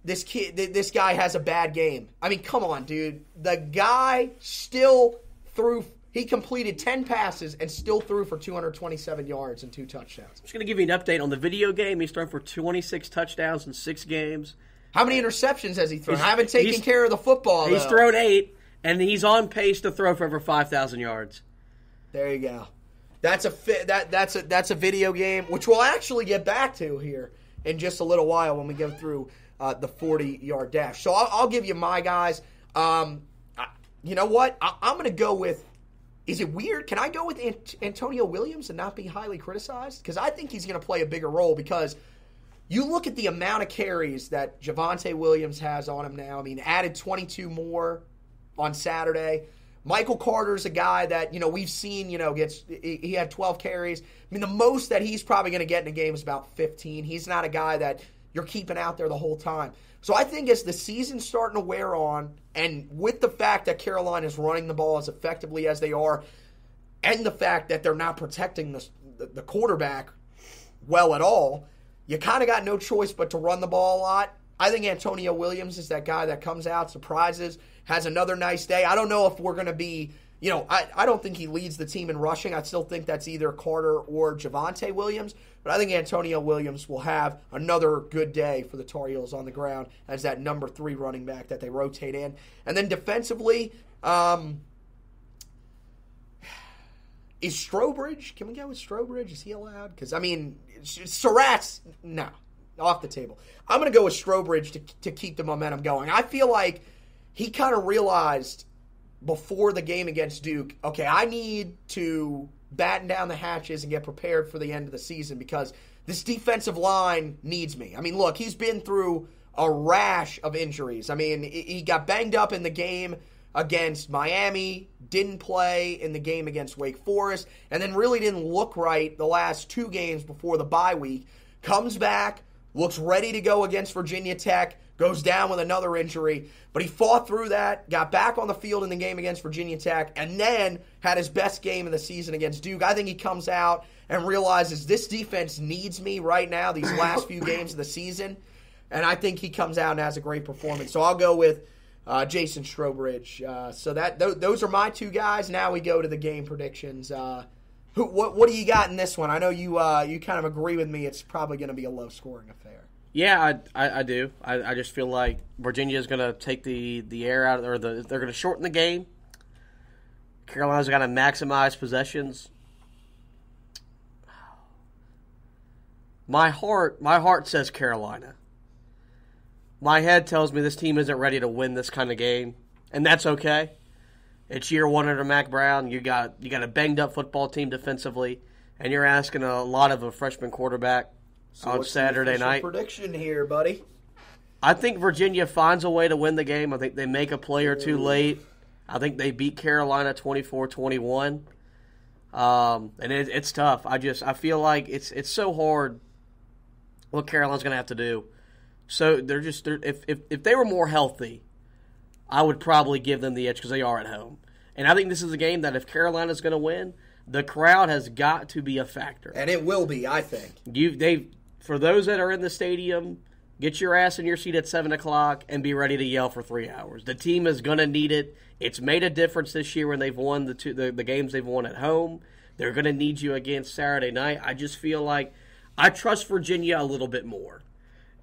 this kid, this guy has a bad game. I mean, come on, dude. The guy still threw he completed 10 passes and still threw for 227 yards and two touchdowns. I'm just going to give you an update on the video game. He's thrown for 26 touchdowns in six games. How many interceptions has he thrown? He's, I haven't taken care of the football. He's though. thrown eight, and he's on pace to throw for over 5,000 yards. There you go. That's a fi- that that's a that's a video game which we'll actually get back to here in just a little while when we go through uh, the 40 yard dash. So I'll, I'll, give you my guys. Um, I, you know what? I, I'm going to go with is it weird? Can I go with Ant- Antonio Williams and not be highly criticized? Because I think he's going to play a bigger role because you look at the amount of carries that Javonte Williams has on him now. I mean, added 22 more on Saturday. Michael Carter's a guy that, you know, we've seen, you know, gets he had 12 carries. I mean, the most that he's probably going to get in a game is about 15. He's not a guy that you're keeping out there the whole time. So I think as the season's starting to wear on, and with the fact that Carolina is running the ball as effectively as they are, and the fact that they're not protecting the, the quarterback well at all, you kind of got no choice but to run the ball a lot. I think Antonio Williams is that guy that comes out, surprises, has another nice day. I don't know if we're going to be, you know, I, I don't think he leads the team in rushing. I still think that's either Carter or Javonte Williams. But I think Antonio Williams will have another good day for the Tar Heels on the ground as that number three running back that they rotate in. And then defensively, um, is Strowbridge? Can we go with Strowbridge? Is he allowed? Because I mean, Surratt's no off the table. I'm going to go with Strowbridge to to keep the momentum going. I feel like he kind of realized before the game against Duke, okay, I need to batten down the hatches and get prepared for the end of the season because this defensive line needs me. I mean, look, he's been through a rash of injuries. I mean, he got banged up in the game against Miami, didn't play in the game against Wake Forest, and then really didn't look right the last two games before the bye week. Comes back, looks ready to go against Virginia Tech, goes down with another injury, but he fought through that, got back on the field in the game against Virginia Tech, and then had his best game of the season against Duke. I think he comes out and realizes this defense needs me right now, these last few games of the season, and I think he comes out and has a great performance. So I'll go with uh, Jason Strowbridge. Uh, so that th- those are my two guys. Now we go to the game predictions. Uh, who, what, what do you got in this one? I know you uh, you kind of agree with me. It's probably going to be a low scoring affair. Yeah, I, I, I do. I, I, just feel like Virginia is going to take the, the air out, or the, they're going to shorten the game. Carolina's got to maximize possessions. My heart, my heart says Carolina. My head tells me this team isn't ready to win this kind of game, and that's okay. It's year one under Mack Brown. You got you got a banged up football team defensively, and you're asking a lot of a freshman quarterback so on Saturday night. Prediction here, buddy. I think Virginia finds a way to win the game. I think they make a play or two late. I think they beat Carolina 24-21. Um, and it, it's tough. I just I feel like it's it's so hard what Carolina's going to have to do. So they're just they're, if, if if they were more healthy, I would probably give them the edge because they are at home. And I think this is a game that if Carolina's going to win, the crowd has got to be a factor, and it will be. I think you they for those that are in the stadium, get your ass in your seat at seven o'clock and be ready to yell for three hours. The team is going to need it. It's made a difference this year when they've won the two the, the games they've won at home. They're going to need you again Saturday night. I just feel like I trust Virginia a little bit more.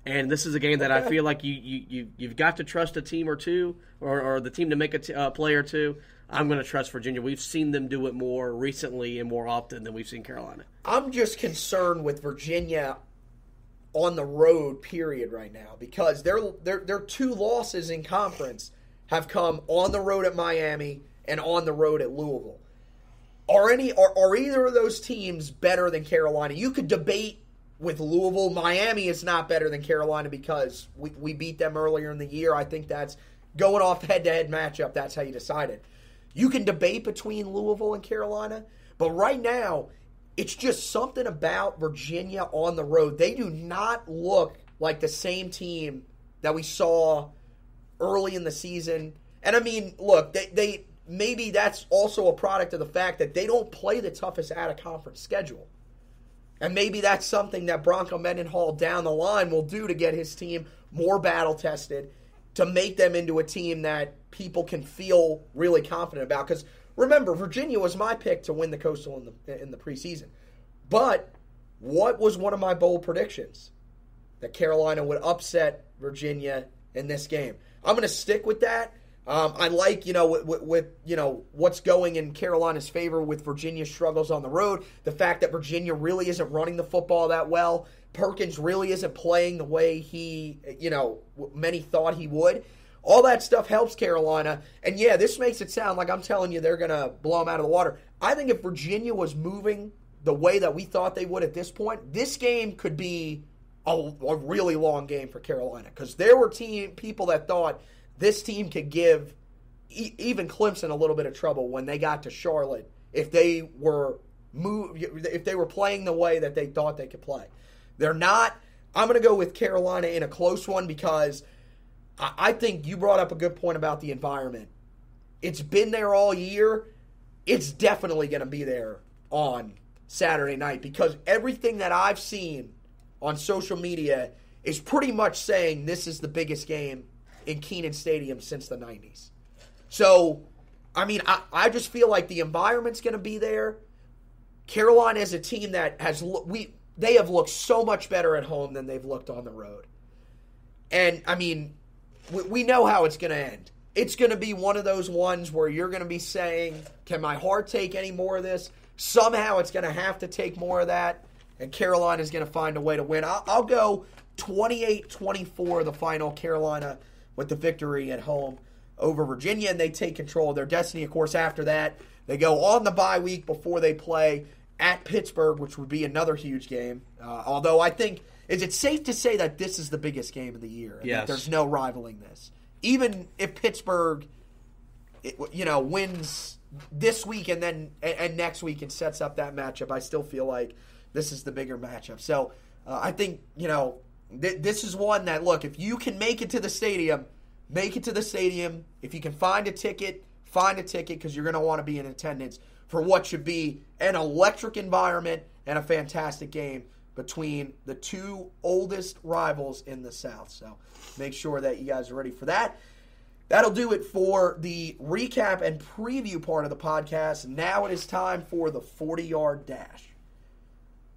And this is a game that I feel like you, you, you, you've got to trust a team or two, or, or the team to make a t- uh, play or two. I'm going to trust Virginia. We've seen them do it more recently and more often than we've seen Carolina. I'm just concerned with Virginia on the road, period, right now, because their their their two losses in conference have come on the road at Miami and on the road at Louisville. Are any are, are either of those teams better than Carolina? You could debate with Louisville. Miami is not better than Carolina because we, we beat them earlier in the year. I think that's going off head to head matchup. That's how you decided. You can debate between Louisville and Carolina, but right now, it's just something about Virginia on the road. They do not look like the same team that we saw early in the season. And I mean, look, they, they maybe that's also a product of the fact that they don't play the toughest out of conference schedule. And maybe that's something that Bronco Mendenhall down the line will do to get his team more battle tested, to make them into a team that people can feel really confident about. Because remember, Virginia was my pick to win the Coastal in the in the preseason. But what was one of my bold predictions? That Carolina would upset Virginia in this game. I'm going to stick with that. Um, I like, you know, with, with, you know what's going in Carolina's favor with Virginia's struggles on the road. The fact that Virginia really isn't running the football that well. Perkins really isn't playing the way he, you know, many thought he would. All that stuff helps Carolina. And yeah, this makes it sound like I'm telling you they're going to blow them out of the water. I think if Virginia was moving the way that we thought they would at this point, this game could be a, a really long game for Carolina because there were team people that thought – this team could give e- even Clemson a little bit of trouble when they got to Charlotte if they were move if they were playing the way that they thought they could play. They're not. I'm going to go with Carolina in a close one because I think you brought up a good point about the environment. It's been there all year. it's definitely going to be there on Saturday night because everything that I've seen on social media is pretty much saying this is the biggest game in Kenan Stadium since the 90s. So, I mean, I, I just feel like the environment's going to be there. Carolina is a team that has we they have looked so much better at home than they've looked on the road. And I mean, we, we know how it's going to end. It's going to be one of those ones where you're going to be saying, "Can my heart take any more of this?" Somehow, it's going to have to take more of that, and Carolina is going to find a way to win. I'll, I'll go 28-24 the final Carolina with the victory at home over Virginia, and they take control of their destiny. Of course, after that, they go on the bye week before they play at Pittsburgh, which would be another huge game. Uh, although I think, is it safe to say that this is the biggest game of the year? Yes. there's no rivaling this. Even if Pittsburgh, it, you know, wins this week and then and, and, next week and sets up that matchup, I still feel like this is the bigger matchup. So uh, I think you know th- this is one that look if you can make it to the stadium, make it to the stadium. If you can find a ticket, find a ticket because you're going to want to be in attendance for what should be an electric environment and a fantastic game between the two oldest rivals in the South. So make sure that you guys are ready for that. That'll do it for the recap and preview part of the podcast. Now it is time for the 40 yard dash.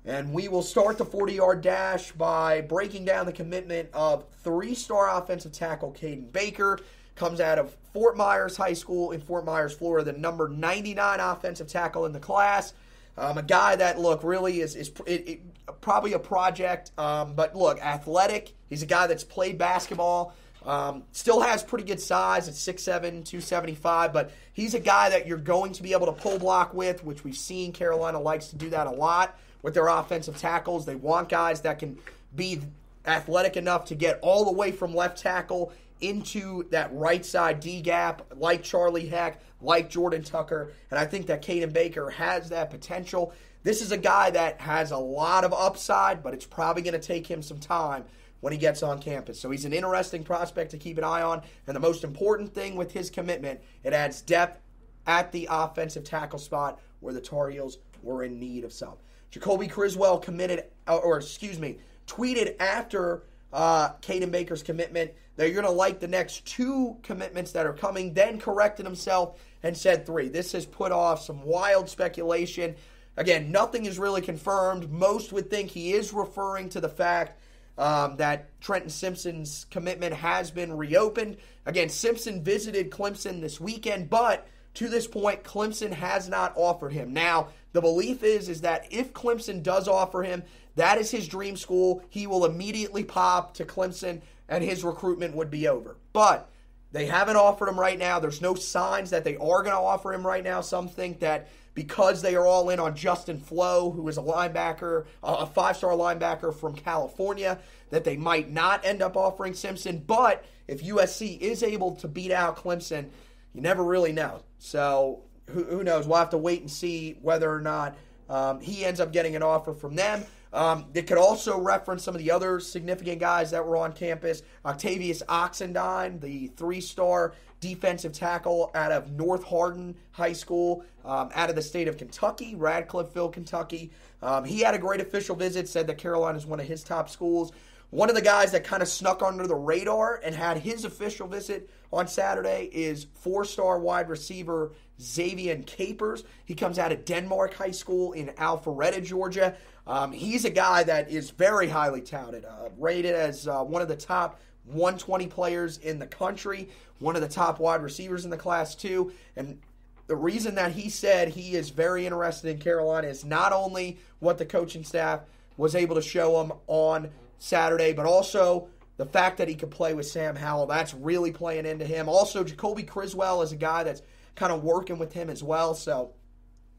And we will start the 40 yard dash by breaking down the commitment of three star offensive tackle Caden Baker. Comes out of Fort Myers High School in Fort Myers, Florida, the number 99 offensive tackle in the class. Um, a guy that look really is is it, it, probably a project, um, but look athletic. He's a guy that's played basketball. Um, still has pretty good size at 6'7", 275, but he's a guy that you're going to be able to pull block with, which we've seen Carolina likes to do that a lot with their offensive tackles. They want guys that can be athletic enough to get all the way from left tackle into that right side D gap, like Charlie Heck, like Jordan Tucker. And I think that Caden Baker has that potential. This is a guy that has a lot of upside, but it's probably going to take him some time when he gets on campus. So he's an interesting prospect to keep an eye on. And the most important thing with his commitment, it adds depth at the offensive tackle spot where the Tar Heels were in need of some. Jacoby Criswell committed, or excuse me, tweeted after uh, Caden Baker's commitment that you're going to like the next two commitments that are coming, then corrected himself and said three. This has put off some wild speculation. Again, nothing is really confirmed. Most would think he is referring to the fact um, that Trenton Simpson's commitment has been reopened. Again, Simpson visited Clemson this weekend, but to this point, Clemson has not offered him. Now, the belief is is that if Clemson does offer him, that is his dream school. He will immediately pop to Clemson and his recruitment would be over. But they haven't offered him right now. There's no signs that they are going to offer him right now. Some think that because they are all in on Justin Flowe, who is a linebacker, a five star linebacker from California, that they might not end up offering Simpson. But if USC is able to beat out Clemson, you never really know. So who, who knows? We'll have to wait and see whether or not um, he ends up getting an offer from them. Um, it could also reference some of the other significant guys that were on campus. Octavius Oxendine, the three star defensive tackle out of North Hardin High School, um, out of the state of Kentucky, Radcliffeville, Kentucky. Um, he had a great official visit, said that Carolina is one of his top schools. One of the guys that kind of snuck under the radar and had his official visit on Saturday is four star wide receiver Xavier Capers. He comes out of Denmark High School in Alpharetta, Georgia. Um, he's a guy that is very highly touted, uh, rated as uh, one of the top 120 players in the country, one of the top wide receivers in the class, too. And the reason that he said he is very interested in Carolina is not only what the coaching staff was able to show him on Saturday, but also the fact that he could play with Sam Howell. That's really playing into him. Also, Jacoby Criswell is a guy that's kind of working with him as well. So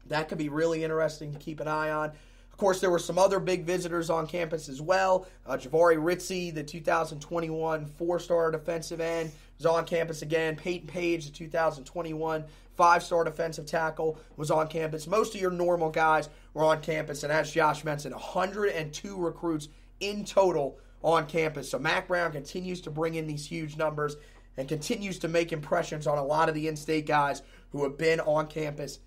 that could be really interesting to keep an eye on. Of course, there were some other big visitors on campus as well. Uh, Jahvaree Ritzie, the 2021 four star defensive end, was on campus again. Peyton Page, the 2021 five star defensive tackle, was on campus. Most of your normal guys were on campus. And as Josh mentioned, 102 recruits in total on campus. So Mack Brown continues to bring in these huge numbers and continues to make impressions on a lot of the in state guys who have been on campus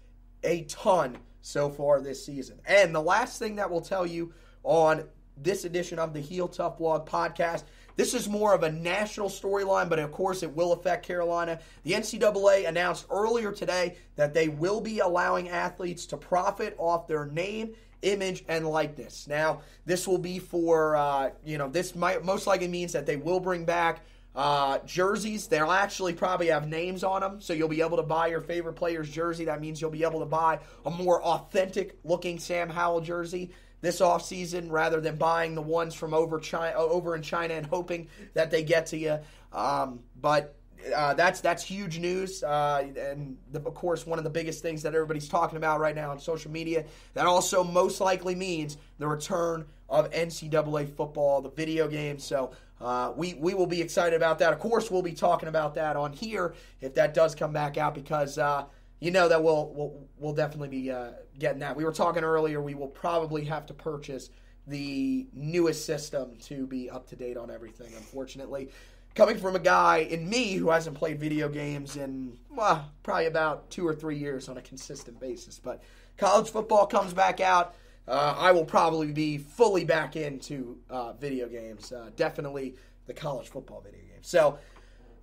a ton so far this season. And the last thing that we'll tell you on this edition of the Heel Tough Blog podcast. This is more of a national storyline, but of course it will affect Carolina. The NCAA announced earlier today that they will be allowing athletes to profit off their name, image, and likeness. Now, this will be for, uh, you know, this might most likely means that they will bring back uh, jerseys, they'll actually probably have names on them, so you'll be able to buy your favorite player's jersey. That means you'll be able to buy a more authentic looking Sam Howell jersey this offseason rather than buying the ones from over China, over in China and hoping that they get to you. Um, but uh, that's that's huge news, uh, and the, of course, one of the biggest things that everybody's talking about right now on social media. That also most likely means the return of NCAA football, the video game. So uh, we we will be excited about that. Of course, we'll be talking about that on here if that does come back out because uh, you know that we'll we'll, we'll definitely be uh, getting that. We were talking earlier. We will probably have to purchase the newest system to be up to date on everything. Unfortunately, coming from a guy in me who hasn't played video games in well, probably about two or three years on a consistent basis, but college football comes back out. Uh, I will probably be fully back into uh, video games. Uh, definitely the college football video game. So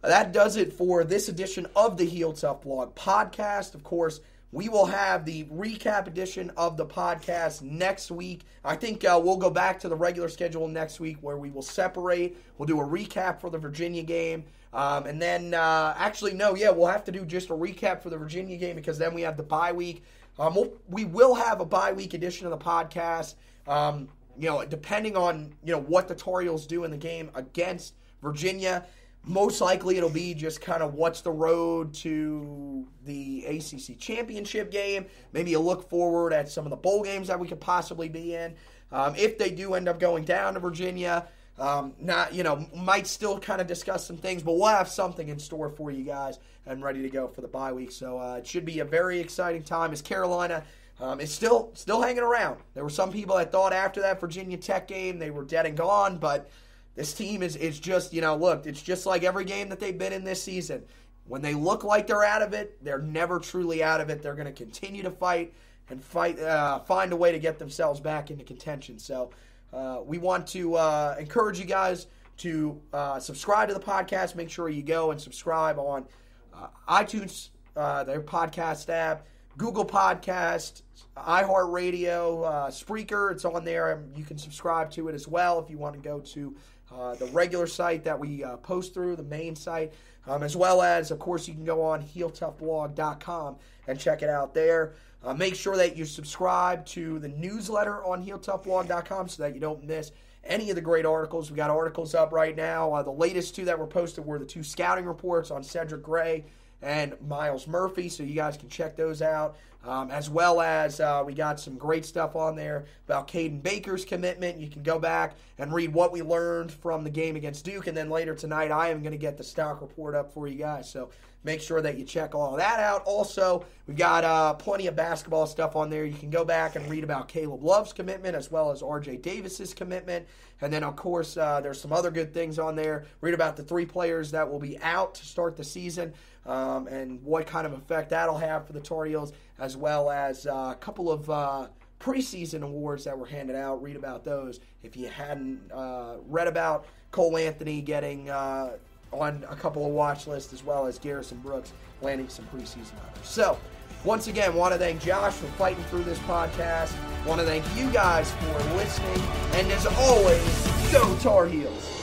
that does it for this edition of the Heel Tough Blog podcast. Of course, we will have the recap edition of the podcast next week. I think uh, we'll go back to the regular schedule next week where we will separate. We'll do a recap for the Virginia game. Um, and then, uh, actually, no, yeah, we'll have to do just a recap for the Virginia game because then we have the bye week. Um, we'll, we will have a bye week edition of the podcast. Um, you know, depending on you know what the Tar Heels do in the game against Virginia most likely it'll be just kind of what's the road to the ACC championship game. Maybe a look forward at some of the bowl games that we could possibly be in. Um, if they do end up going down to Virginia, um, not you know might still kind of discuss some things, but we'll have something in store for you guys and ready to go for the bye week. So uh, it should be a very exciting time as Carolina. Um, is still still hanging around. There were some people that thought after that Virginia Tech game they were dead and gone, but this team is, is just, you know, look, it's just like every game that they've been in this season. When they look like they're out of it, they're never truly out of it. They're going to continue to fight and fight, uh, find a way to get themselves back into contention. So uh, we want to uh, encourage you guys to uh, subscribe to the podcast. Make sure you go and subscribe on uh, iTunes, uh, their podcast app, Google Podcast, iHeartRadio, Spreaker. It's on there. You can subscribe to it as well if you want to go to uh, the regular site that we uh, post through, the main site, um, as well as, of course, you can go on heeltoughblog.com and check it out there. Uh, make sure that you subscribe to the newsletter on heeltoughblog.com so that you don't miss any of the great articles. We got articles up right now. Uh, the latest two that were posted were the two scouting reports on Cedric Gray and Myles Murphy, so you guys can check those out. Um, as well as uh, we got some great stuff on there about Caden Baker's commitment. You can go back and read what we learned from the game against Duke, and then later tonight I am going to get the stock report up for you guys. So make sure that you check all that out. Also, we've got uh, plenty of basketball stuff on there. You can go back and read about Caleb Love's commitment as well as RJ Davis's commitment. And then, of course, uh, there's some other good things on there. Read about the three players that will be out to start the season um, and what kind of effect that'll have for the Tar Heels, as well as uh, a couple of uh, preseason awards that were handed out. Read about those if you hadn't uh, read about Cole Anthony getting uh, on a couple of watch lists, as well as Garrison Brooks landing some preseason honors. So, once again, want to thank Josh for fighting through this podcast. Want to thank you guys for listening. And as always, go Tar Heels.